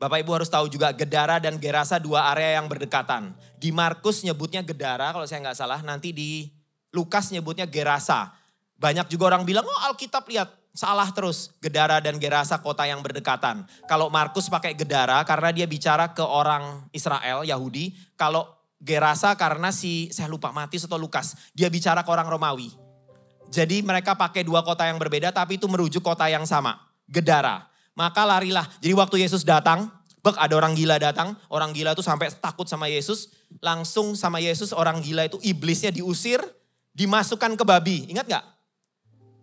Bapak Ibu harus tahu juga Gedara dan Gerasa dua area yang berdekatan. Di Markus nyebutnya Gedara kalau saya nggak salah. Nanti di Lukas nyebutnya Gerasa. Banyak juga orang bilang, oh Alkitab lihat salah terus. Gedara dan Gerasa kota yang berdekatan. Kalau Markus pakai Gedara karena dia bicara ke orang Israel, Yahudi. Kalau Gerasa karena si, saya lupa Matius atau Lukas. Dia bicara ke orang Romawi. Jadi mereka pakai dua kota yang berbeda tapi itu merujuk kota yang sama. Gedara. Maka larilah. Jadi waktu Yesus datang, bek ada orang gila datang, orang gila itu sampai takut sama Yesus, langsung sama Yesus orang gila itu iblisnya diusir, dimasukkan ke babi. Ingat gak?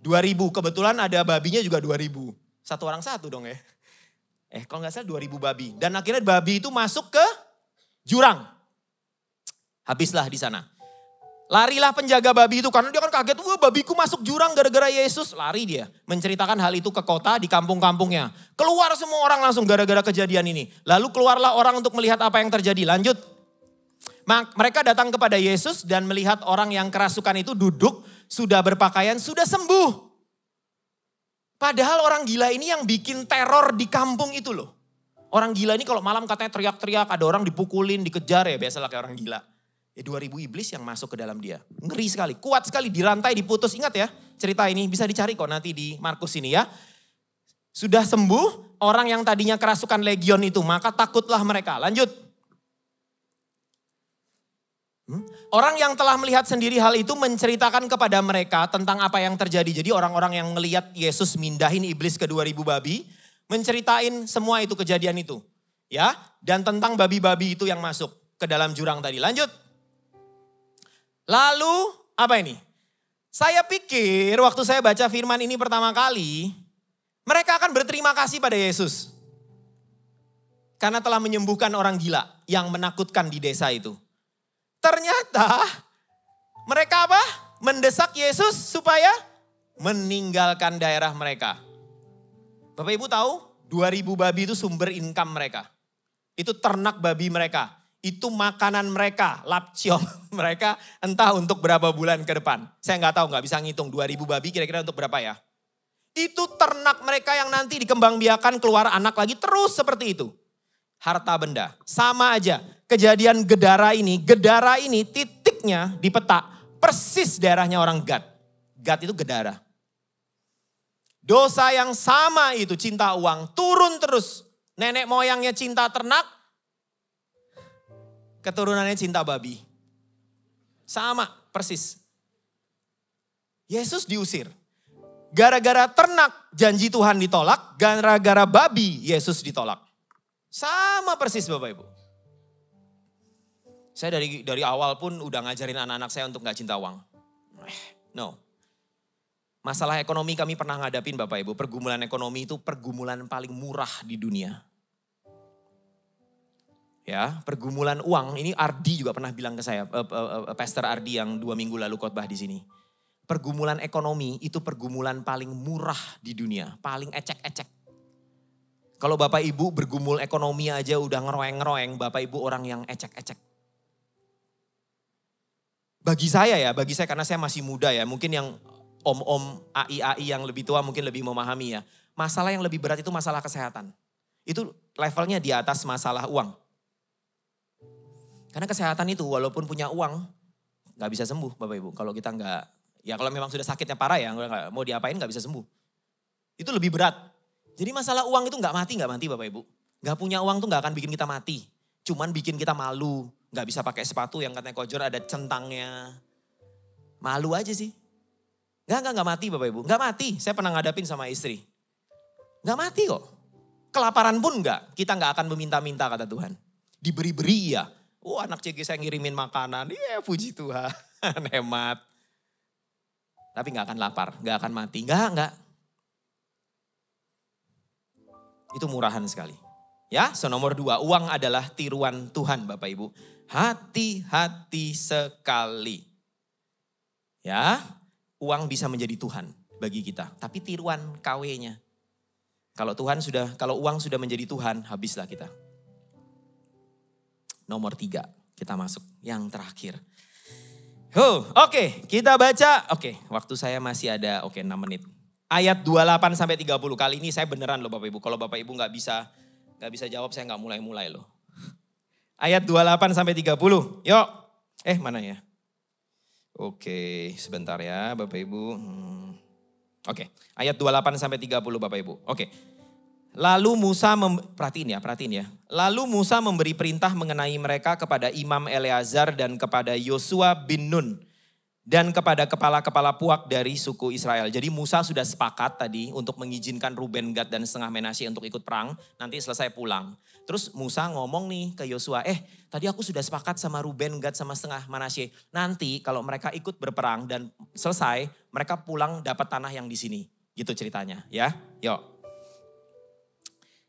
2000, kebetulan ada babinya juga 2000. Satu orang satu dong ya. Eh kalau nggak salah 2000 babi. Dan akhirnya babi itu masuk ke jurang. Habislah di sana. Larilah penjaga babi itu karena dia kan kaget, wah babiku masuk jurang gara-gara Yesus. Lari dia, menceritakan hal itu ke kota di kampung-kampungnya. Keluar semua orang langsung gara-gara kejadian ini. Lalu keluarlah orang untuk melihat apa yang terjadi. Lanjut. Mereka datang kepada Yesus dan melihat orang yang kerasukan itu duduk, sudah berpakaian, sudah sembuh. Padahal orang gila ini yang bikin teror di kampung itu loh. Orang gila ini kalau malam katanya teriak-teriak, ada orang dipukulin, dikejar ya biasalah kayak orang gila. Ya 2000 iblis yang masuk ke dalam dia. Ngeri sekali, kuat sekali, dirantai, diputus. Ingat ya cerita ini bisa dicari kok nanti di Markus ini ya. Sudah sembuh orang yang tadinya kerasukan legion itu, maka takutlah mereka. Lanjut. Hmm? Orang yang telah melihat sendiri hal itu menceritakan kepada mereka tentang apa yang terjadi. Jadi orang-orang yang melihat Yesus mindahin iblis ke 2000 babi, menceritain semua itu kejadian itu. Ya, dan tentang babi-babi itu yang masuk ke dalam jurang tadi. Lanjut. Lalu apa ini? Saya pikir waktu saya baca firman ini pertama kali, mereka akan berterima kasih pada Yesus. Karena telah menyembuhkan orang gila yang menakutkan di desa itu. Ternyata mereka apa? Mendesak Yesus supaya meninggalkan daerah mereka. Bapak Ibu tahu 2000 babi itu sumber income mereka. Itu ternak babi mereka. Itu makanan mereka, lapciom mereka entah untuk berapa bulan ke depan. Saya nggak tahu, nggak bisa ngitung 2000 babi kira-kira untuk berapa ya. Itu ternak mereka yang nanti dikembangbiakan keluar anak lagi terus seperti itu. Harta benda, sama aja. Kejadian Gedara ini, Gedara ini titiknya di peta persis daerahnya orang Gad. Gad itu Gedara. Dosa yang sama itu cinta uang turun terus. Nenek moyangnya cinta ternak, keturunannya cinta babi. Sama, persis. Yesus diusir. Gara-gara ternak janji Tuhan ditolak, gara-gara babi Yesus ditolak. Sama persis Bapak Ibu. Saya dari dari awal pun udah ngajarin anak-anak saya untuk gak cinta uang. Eh, no. Masalah ekonomi kami pernah ngadapin Bapak Ibu. Pergumulan ekonomi itu pergumulan paling murah di dunia. Ya, pergumulan uang ini Ardi juga pernah bilang ke saya, uh, Pastor Ardi yang dua minggu lalu khotbah di sini. Pergumulan ekonomi itu pergumulan paling murah di dunia, paling ecek-ecek. Kalau Bapak Ibu bergumul ekonomi aja udah ngeroeng-ngeroeng, Bapak Ibu orang yang ecek-ecek. Bagi saya ya, bagi saya karena saya masih muda ya, mungkin yang om-om AI-AI yang lebih tua mungkin lebih memahami ya. Masalah yang lebih berat itu masalah kesehatan. Itu levelnya di atas masalah uang. Karena kesehatan itu walaupun punya uang, nggak bisa sembuh Bapak Ibu. Kalau kita nggak, ya kalau memang sudah sakitnya parah ya, mau diapain nggak bisa sembuh. Itu lebih berat. Jadi masalah uang itu nggak mati, nggak mati Bapak Ibu. Nggak punya uang tuh nggak akan bikin kita mati. Cuman bikin kita malu. Nggak bisa pakai sepatu yang katanya kojor ada centangnya. Malu aja sih. Enggak, enggak, enggak mati Bapak Ibu. Enggak mati. Saya pernah ngadapin sama istri. Enggak mati kok. Kelaparan pun enggak. Kita enggak akan meminta-minta kata Tuhan. Diberi-beri ya. Oh anak CG saya ngirimin makanan. Iya puji Tuhan. Hemat. Tapi enggak akan lapar. Enggak akan mati. Enggak, enggak. Itu murahan sekali. Ya, so nomor dua, uang adalah tiruan Tuhan Bapak Ibu. Hati-hati sekali. Ya, uang bisa menjadi Tuhan bagi kita. Tapi tiruan KW-nya. Kalau Tuhan sudah, kalau uang sudah menjadi Tuhan, habislah kita. Nomor tiga, kita masuk yang terakhir. Oh, oke, okay, kita baca. Oke, okay, waktu saya masih ada, oke okay, 6 menit. Ayat 28 sampai 30 kali ini saya beneran loh Bapak Ibu. Kalau Bapak Ibu nggak bisa nggak bisa jawab, saya nggak mulai-mulai loh. Ayat 28 sampai 30. Yuk. Eh, mana ya? Oke, sebentar ya Bapak Ibu. Hmm. Oke, ayat 28 sampai 30 Bapak Ibu. Oke. Lalu Musa, mem, perhatiin ya, perhatiin ya. Lalu Musa memberi perintah mengenai mereka kepada Imam Eleazar dan kepada Yosua bin Nun. Dan kepada kepala-kepala puak dari suku Israel. Jadi Musa sudah sepakat tadi untuk mengizinkan Ruben, Gad, dan setengah Menashe untuk ikut perang. Nanti selesai pulang. Terus Musa ngomong nih ke Yosua, eh tadi aku sudah sepakat sama Ruben, Gad sama setengah Manasye. Nanti kalau mereka ikut berperang dan selesai, mereka pulang dapat tanah yang di sini. Gitu ceritanya ya. Yuk.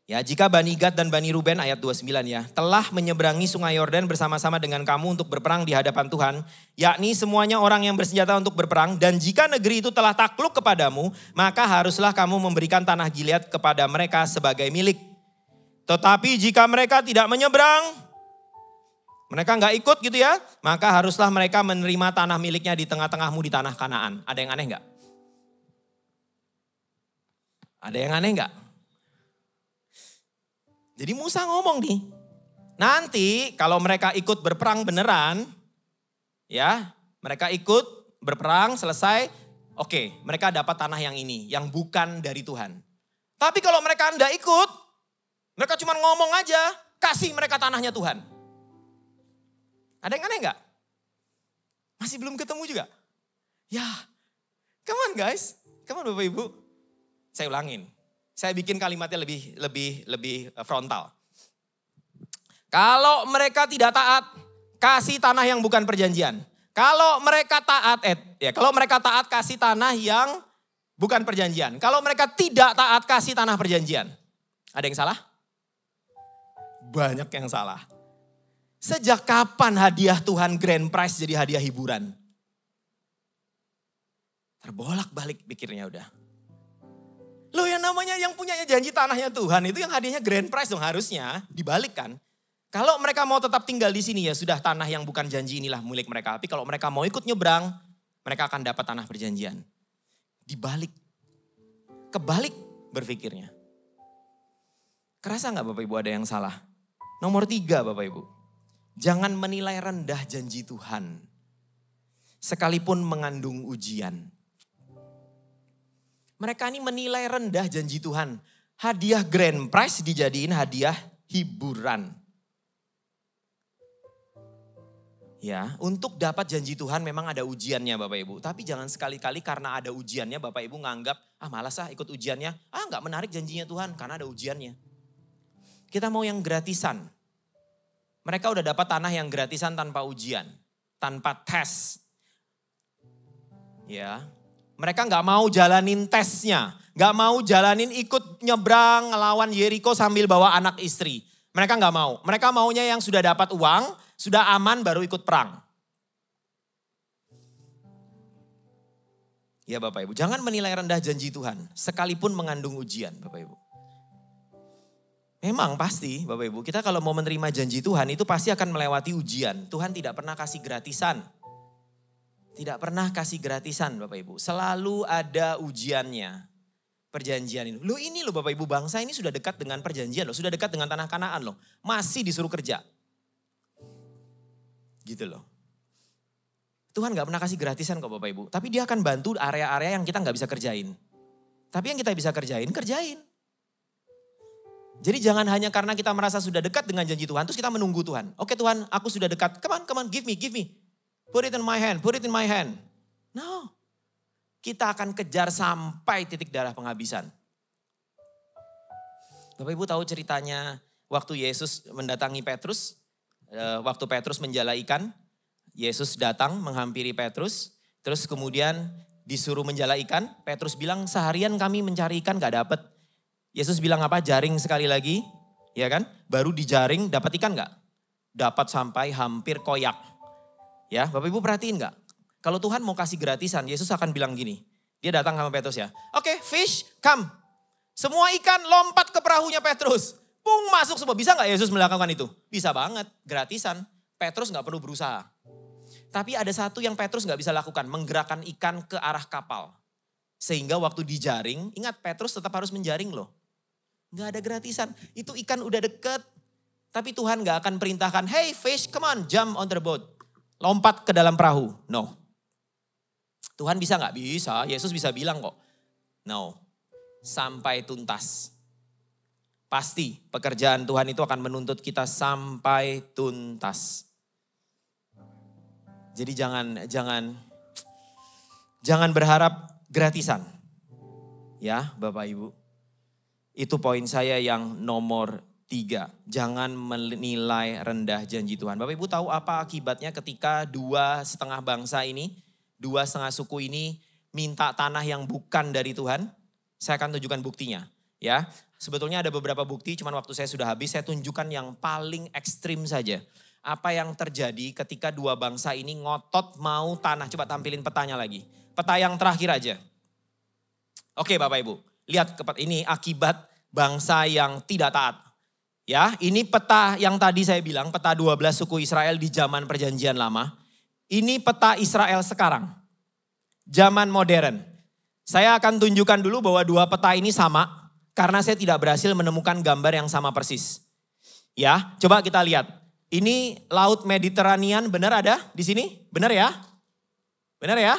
Ya, jika Bani Gad dan Bani Ruben ayat 29 ya, telah menyeberangi sungai Yordan bersama-sama dengan kamu untuk berperang di hadapan Tuhan, yakni semuanya orang yang bersenjata untuk berperang, dan jika negeri itu telah takluk kepadamu, maka haruslah kamu memberikan tanah Gilead kepada mereka sebagai milik. Tetapi jika mereka tidak menyeberang, mereka nggak ikut gitu ya, maka haruslah mereka menerima tanah miliknya di tengah-tengahmu di tanah Kanaan. Ada yang aneh nggak? Ada yang aneh nggak? Jadi Musa ngomong nih, nanti kalau mereka ikut berperang beneran, ya mereka ikut berperang selesai, oke mereka dapat tanah yang ini, yang bukan dari Tuhan. Tapi kalau mereka tidak ikut, mereka cuma ngomong aja, kasih mereka tanahnya Tuhan. Ada yang aneh nggak? Masih belum ketemu juga? Ya, come on guys, come on Bapak Ibu. Saya ulangin, saya bikin kalimatnya lebih lebih lebih eh, frontal. Kalau mereka tidak taat, kasih tanah yang bukan perjanjian. Kalau mereka taat, eh, ya kalau mereka taat kasih tanah yang bukan perjanjian. Kalau mereka tidak taat kasih tanah perjanjian. Ada yang salah? banyak yang salah. Sejak kapan hadiah Tuhan grand prize jadi hadiah hiburan? Terbolak balik pikirnya udah. Lo yang namanya yang punya janji tanahnya Tuhan itu yang hadiahnya grand prize dong harusnya dibalikkan. Kalau mereka mau tetap tinggal di sini ya sudah tanah yang bukan janji inilah milik mereka. Tapi kalau mereka mau ikut nyebrang, mereka akan dapat tanah perjanjian. Dibalik. Kebalik berpikirnya. Kerasa nggak Bapak Ibu ada yang salah? Nomor tiga Bapak Ibu. Jangan menilai rendah janji Tuhan. Sekalipun mengandung ujian. Mereka ini menilai rendah janji Tuhan. Hadiah grand prize dijadiin hadiah hiburan. Ya, untuk dapat janji Tuhan memang ada ujiannya Bapak Ibu. Tapi jangan sekali-kali karena ada ujiannya Bapak Ibu nganggap, ah malas ah ikut ujiannya. Ah nggak menarik janjinya Tuhan karena ada ujiannya. Kita mau yang gratisan. Mereka udah dapat tanah yang gratisan tanpa ujian, tanpa tes. Ya, mereka nggak mau jalanin tesnya, nggak mau jalanin ikut nyebrang ngelawan Yeriko sambil bawa anak istri. Mereka nggak mau. Mereka maunya yang sudah dapat uang, sudah aman baru ikut perang. Ya Bapak Ibu, jangan menilai rendah janji Tuhan, sekalipun mengandung ujian Bapak Ibu. Memang pasti Bapak Ibu, kita kalau mau menerima janji Tuhan itu pasti akan melewati ujian. Tuhan tidak pernah kasih gratisan. Tidak pernah kasih gratisan Bapak Ibu. Selalu ada ujiannya. Perjanjian ini. Lu ini loh Bapak Ibu bangsa ini sudah dekat dengan perjanjian loh. Sudah dekat dengan tanah kanaan loh. Masih disuruh kerja. Gitu loh. Tuhan gak pernah kasih gratisan kok Bapak Ibu. Tapi dia akan bantu area-area yang kita gak bisa kerjain. Tapi yang kita bisa kerjain, kerjain. Jadi jangan hanya karena kita merasa sudah dekat dengan janji Tuhan, terus kita menunggu Tuhan. Oke Tuhan, aku sudah dekat. Come on, give me, give me. Put it in my hand, put it in my hand. No. Kita akan kejar sampai titik darah penghabisan. Bapak Ibu tahu ceritanya waktu Yesus mendatangi Petrus, eh, waktu Petrus menjala ikan, Yesus datang menghampiri Petrus, terus kemudian disuruh menjala ikan, Petrus bilang seharian kami mencari ikan gak dapet. Yesus bilang apa? Jaring sekali lagi, ya kan? Baru dijaring dapat ikan nggak? Dapat sampai hampir koyak. Ya, Bapak Ibu perhatiin nggak? Kalau Tuhan mau kasih gratisan, Yesus akan bilang gini. Dia datang sama Petrus ya. Oke, okay, fish, come. Semua ikan lompat ke perahunya Petrus. Pung masuk semua. Bisa nggak Yesus melakukan itu? Bisa banget, gratisan. Petrus nggak perlu berusaha. Tapi ada satu yang Petrus nggak bisa lakukan, menggerakkan ikan ke arah kapal. Sehingga waktu dijaring, ingat Petrus tetap harus menjaring loh. Gak ada gratisan. Itu ikan udah deket. Tapi Tuhan gak akan perintahkan, hey fish come on jump on the boat. Lompat ke dalam perahu. No. Tuhan bisa gak? Bisa. Yesus bisa bilang kok. No. Sampai tuntas. Pasti pekerjaan Tuhan itu akan menuntut kita sampai tuntas. Jadi jangan jangan jangan berharap gratisan. Ya, Bapak Ibu. Itu poin saya yang nomor tiga. Jangan menilai rendah janji Tuhan. Bapak Ibu tahu apa akibatnya ketika dua setengah bangsa ini, dua setengah suku ini minta tanah yang bukan dari Tuhan? Saya akan tunjukkan buktinya. Ya, sebetulnya ada beberapa bukti, cuman waktu saya sudah habis, saya tunjukkan yang paling ekstrim saja. Apa yang terjadi ketika dua bangsa ini ngotot mau tanah? Coba tampilin petanya lagi. Peta yang terakhir aja. Oke Bapak Ibu, lihat ini akibat bangsa yang tidak taat. Ya, ini peta yang tadi saya bilang, peta 12 suku Israel di zaman perjanjian lama. Ini peta Israel sekarang. Zaman modern. Saya akan tunjukkan dulu bahwa dua peta ini sama karena saya tidak berhasil menemukan gambar yang sama persis. Ya, coba kita lihat. Ini Laut Mediteranian benar ada di sini? Benar ya? Benar ya?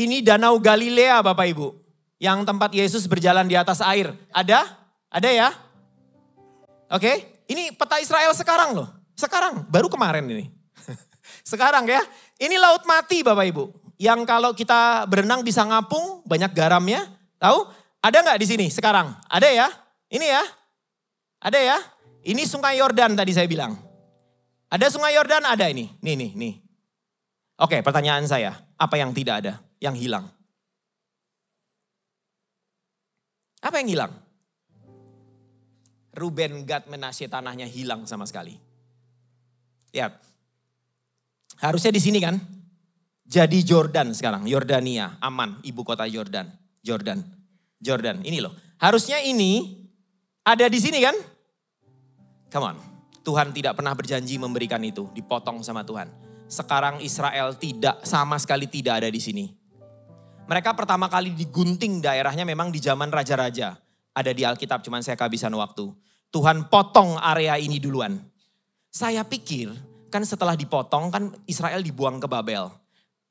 Ini Danau Galilea Bapak Ibu. Yang tempat Yesus berjalan di atas air. Ada? Ada ya? Oke, ini peta Israel sekarang loh. Sekarang, baru kemarin ini. sekarang ya. Ini laut mati Bapak Ibu. Yang kalau kita berenang bisa ngapung, banyak garamnya. Tahu? Ada nggak di sini sekarang? Ada ya? Ini ya? Ada ya? Ini sungai Yordan tadi saya bilang. Ada sungai Yordan? Ada ini. Nih, nih, nih. Oke, pertanyaan saya. Apa yang tidak ada? Yang hilang? Apa yang hilang? Ruben, Gad, Menashe tanahnya hilang sama sekali. Lihat. Harusnya di sini kan. Jadi Jordan sekarang, Yordania, aman, ibu kota Jordan. Jordan. Jordan, ini loh. Harusnya ini ada di sini kan? Come on. Tuhan tidak pernah berjanji memberikan itu, dipotong sama Tuhan. Sekarang Israel tidak sama sekali tidak ada di sini. Mereka pertama kali digunting daerahnya memang di zaman raja-raja. Ada di Alkitab cuman saya kehabisan waktu. Tuhan potong area ini duluan. Saya pikir kan setelah dipotong kan Israel dibuang ke Babel.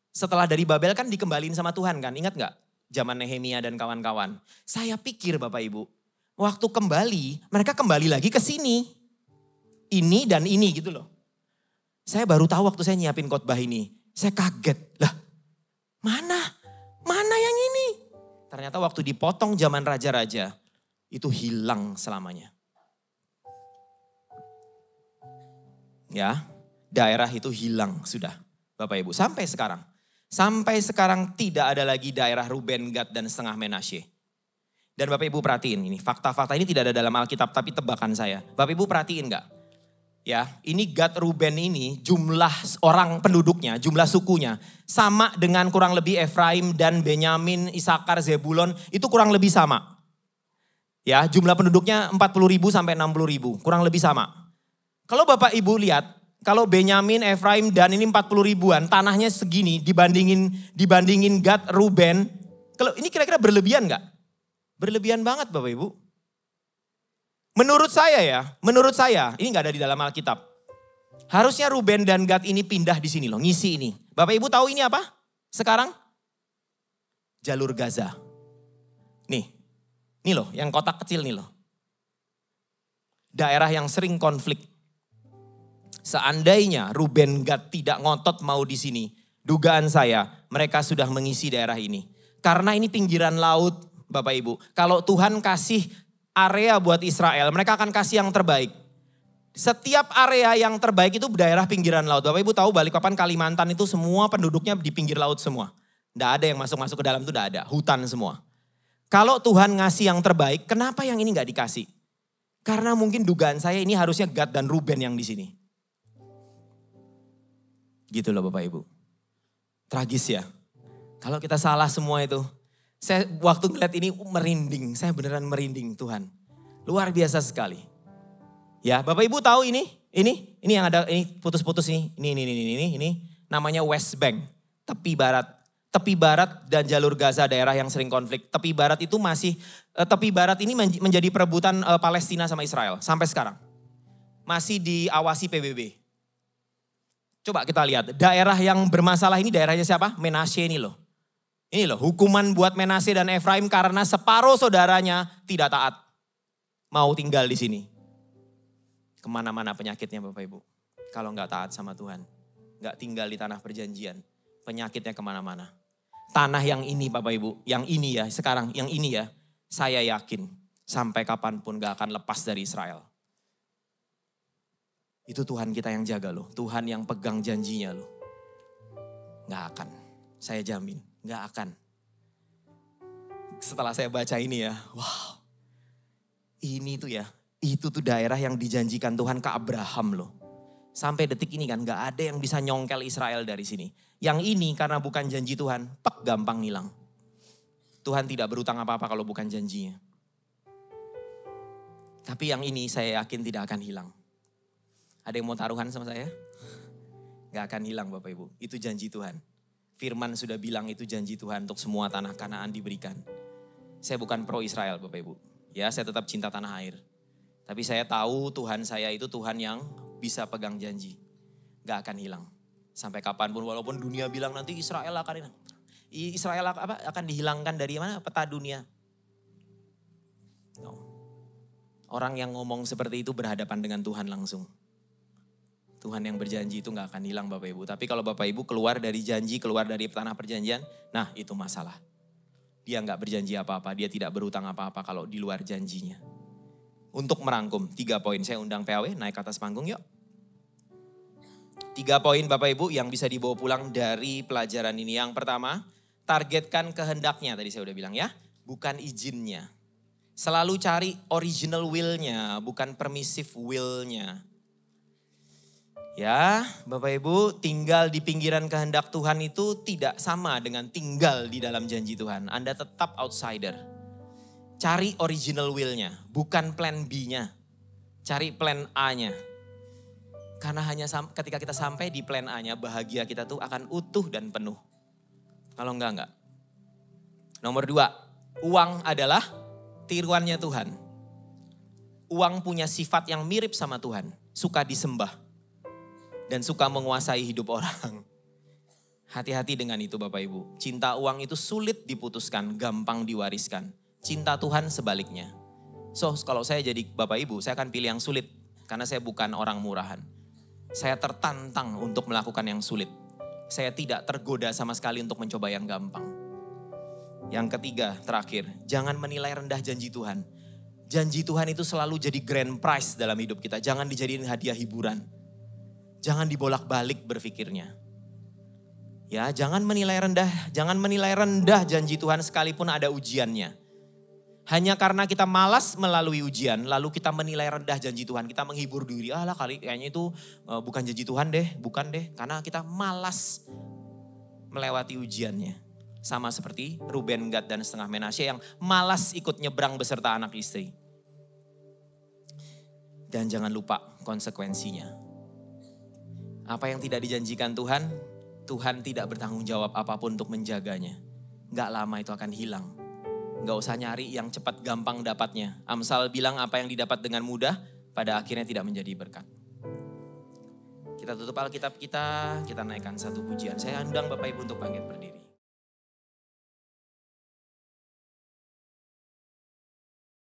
Setelah dari Babel kan dikembalin sama Tuhan kan, ingat nggak? Zaman Nehemia dan kawan-kawan. Saya pikir Bapak Ibu, waktu kembali mereka kembali lagi ke sini ini dan ini gitu loh. Saya baru tahu waktu saya nyiapin khotbah ini. Saya kaget. Lah mana? Mana yang ini? Ternyata waktu dipotong zaman raja-raja itu hilang selamanya. Ya, daerah itu hilang sudah Bapak Ibu. Sampai sekarang. Sampai sekarang tidak ada lagi daerah Ruben, Gad, dan setengah Menashe. Dan Bapak Ibu perhatiin ini, fakta-fakta ini tidak ada dalam Alkitab tapi tebakan saya. Bapak Ibu perhatiin nggak? ya ini Gad Ruben ini jumlah orang penduduknya, jumlah sukunya sama dengan kurang lebih Efraim dan Benyamin, Isakar, Zebulon itu kurang lebih sama. Ya, jumlah penduduknya 40 ribu sampai 60 ribu, kurang lebih sama. Kalau Bapak Ibu lihat, kalau Benyamin, Efraim dan ini 40 ribuan, tanahnya segini dibandingin dibandingin Gad, Ruben, kalau ini kira-kira berlebihan nggak? Berlebihan banget Bapak Ibu. Menurut saya ya, menurut saya, ini nggak ada di dalam Alkitab. Harusnya Ruben dan Gad ini pindah di sini loh, ngisi ini. Bapak Ibu tahu ini apa? Sekarang? Jalur Gaza. Nih, nih loh, yang kotak kecil nih loh. Daerah yang sering konflik. Seandainya Ruben Gad tidak ngotot mau di sini, dugaan saya mereka sudah mengisi daerah ini. Karena ini pinggiran laut, Bapak Ibu. Kalau Tuhan kasih area buat Israel, mereka akan kasih yang terbaik. Setiap area yang terbaik itu daerah pinggiran laut. Bapak Ibu tahu Balikpapan Kalimantan itu semua penduduknya di pinggir laut semua. Tidak ada yang masuk-masuk ke dalam itu tidak ada. Hutan semua. Kalau Tuhan ngasih yang terbaik, kenapa yang ini nggak dikasih? Karena mungkin dugaan saya ini harusnya Gad dan Ruben yang di sini. Gitu loh Bapak Ibu. Tragis ya. Kalau kita salah semua itu, saya waktu ngeliat ini merinding, saya beneran merinding Tuhan. Luar biasa sekali. Ya, Bapak Ibu tahu ini? Ini, ini yang ada ini putus-putus ini. Ini, ini, ini, ini, ini namanya West Bank, tepi barat. Tepi barat dan jalur Gaza daerah yang sering konflik. Tepi barat itu masih eh, tepi barat ini menjadi perebutan eh, Palestina sama Israel sampai sekarang. Masih diawasi PBB. Coba kita lihat, daerah yang bermasalah ini daerahnya siapa? Menashe ini loh. Ini loh hukuman buat Menase dan Efraim karena separuh saudaranya tidak taat. Mau tinggal di sini. Ke mana-mana penyakitnya Bapak Ibu. Kalau nggak taat sama Tuhan. Nggak tinggal di tanah perjanjian. Penyakitnya ke mana-mana. Tanah yang ini Bapak Ibu. Yang ini ya sekarang yang ini ya. Saya yakin sampai kapan pun gak akan lepas dari Israel. Itu Tuhan kita yang jaga loh. Tuhan yang pegang janjinya loh. Gak akan. Saya jamin. Nggak akan. Setelah saya baca ini ya, wow. Ini tuh ya, itu tuh daerah yang dijanjikan Tuhan ke Abraham loh. Sampai detik ini kan gak ada yang bisa nyongkel Israel dari sini. Yang ini karena bukan janji Tuhan, pek gampang hilang. Tuhan tidak berutang apa-apa kalau bukan janjinya. Tapi yang ini saya yakin tidak akan hilang. Ada yang mau taruhan sama saya? Gak akan hilang Bapak Ibu. Itu janji Tuhan. Firman sudah bilang itu janji Tuhan untuk semua tanah kanaan diberikan. Saya bukan pro Israel Bapak Ibu. Ya saya tetap cinta tanah air. Tapi saya tahu Tuhan saya itu Tuhan yang bisa pegang janji. Gak akan hilang. Sampai kapan pun walaupun dunia bilang nanti Israel akan. Israel apa, akan dihilangkan dari mana peta dunia. No. Orang yang ngomong seperti itu berhadapan dengan Tuhan langsung. Tuhan yang berjanji itu nggak akan hilang Bapak Ibu. Tapi kalau Bapak Ibu keluar dari janji, keluar dari tanah perjanjian, nah itu masalah. Dia nggak berjanji apa-apa, dia tidak berutang apa-apa kalau di luar janjinya. Untuk merangkum, tiga poin saya undang PAW naik ke atas panggung yuk. Tiga poin Bapak Ibu yang bisa dibawa pulang dari pelajaran ini. Yang pertama, targetkan kehendaknya tadi saya udah bilang ya, bukan izinnya. Selalu cari original will-nya, bukan permissive will-nya. Ya, Bapak Ibu, tinggal di pinggiran kehendak Tuhan itu tidak sama dengan tinggal di dalam janji Tuhan. Anda tetap outsider. Cari original will-nya, bukan plan B-nya. Cari plan A-nya. Karena hanya ketika kita sampai di plan A-nya, bahagia kita tuh akan utuh dan penuh. Kalau enggak, enggak. Nomor dua, uang adalah tiruannya Tuhan. Uang punya sifat yang mirip sama Tuhan, suka disembah dan suka menguasai hidup orang. Hati-hati dengan itu Bapak Ibu. Cinta uang itu sulit diputuskan, gampang diwariskan. Cinta Tuhan sebaliknya. So kalau saya jadi Bapak Ibu, saya akan pilih yang sulit. Karena saya bukan orang murahan. Saya tertantang untuk melakukan yang sulit. Saya tidak tergoda sama sekali untuk mencoba yang gampang. Yang ketiga, terakhir, jangan menilai rendah janji Tuhan. Janji Tuhan itu selalu jadi grand prize dalam hidup kita. Jangan dijadiin hadiah hiburan. Jangan dibolak-balik berpikirnya. Ya, jangan menilai rendah, jangan menilai rendah janji Tuhan sekalipun ada ujiannya. Hanya karena kita malas melalui ujian, lalu kita menilai rendah janji Tuhan. Kita menghibur diri, ah lah kali kayaknya itu uh, bukan janji Tuhan deh, bukan deh. Karena kita malas melewati ujiannya. Sama seperti Ruben, Gad, dan setengah Menashe yang malas ikut nyebrang beserta anak istri. Dan jangan lupa konsekuensinya. Apa yang tidak dijanjikan Tuhan, Tuhan tidak bertanggung jawab apa pun untuk menjaganya. Gak lama itu akan hilang Gak usah nyari yang cepat gampang dapatnya. Amsal bilang apa yang didapat dengan mudah pada akhirnya tidak menjadi berkat. Kita tutup Alkitab kita, kita naikkan satu pujian. Saya undang Bapak Ibu untuk bangkit berdiri.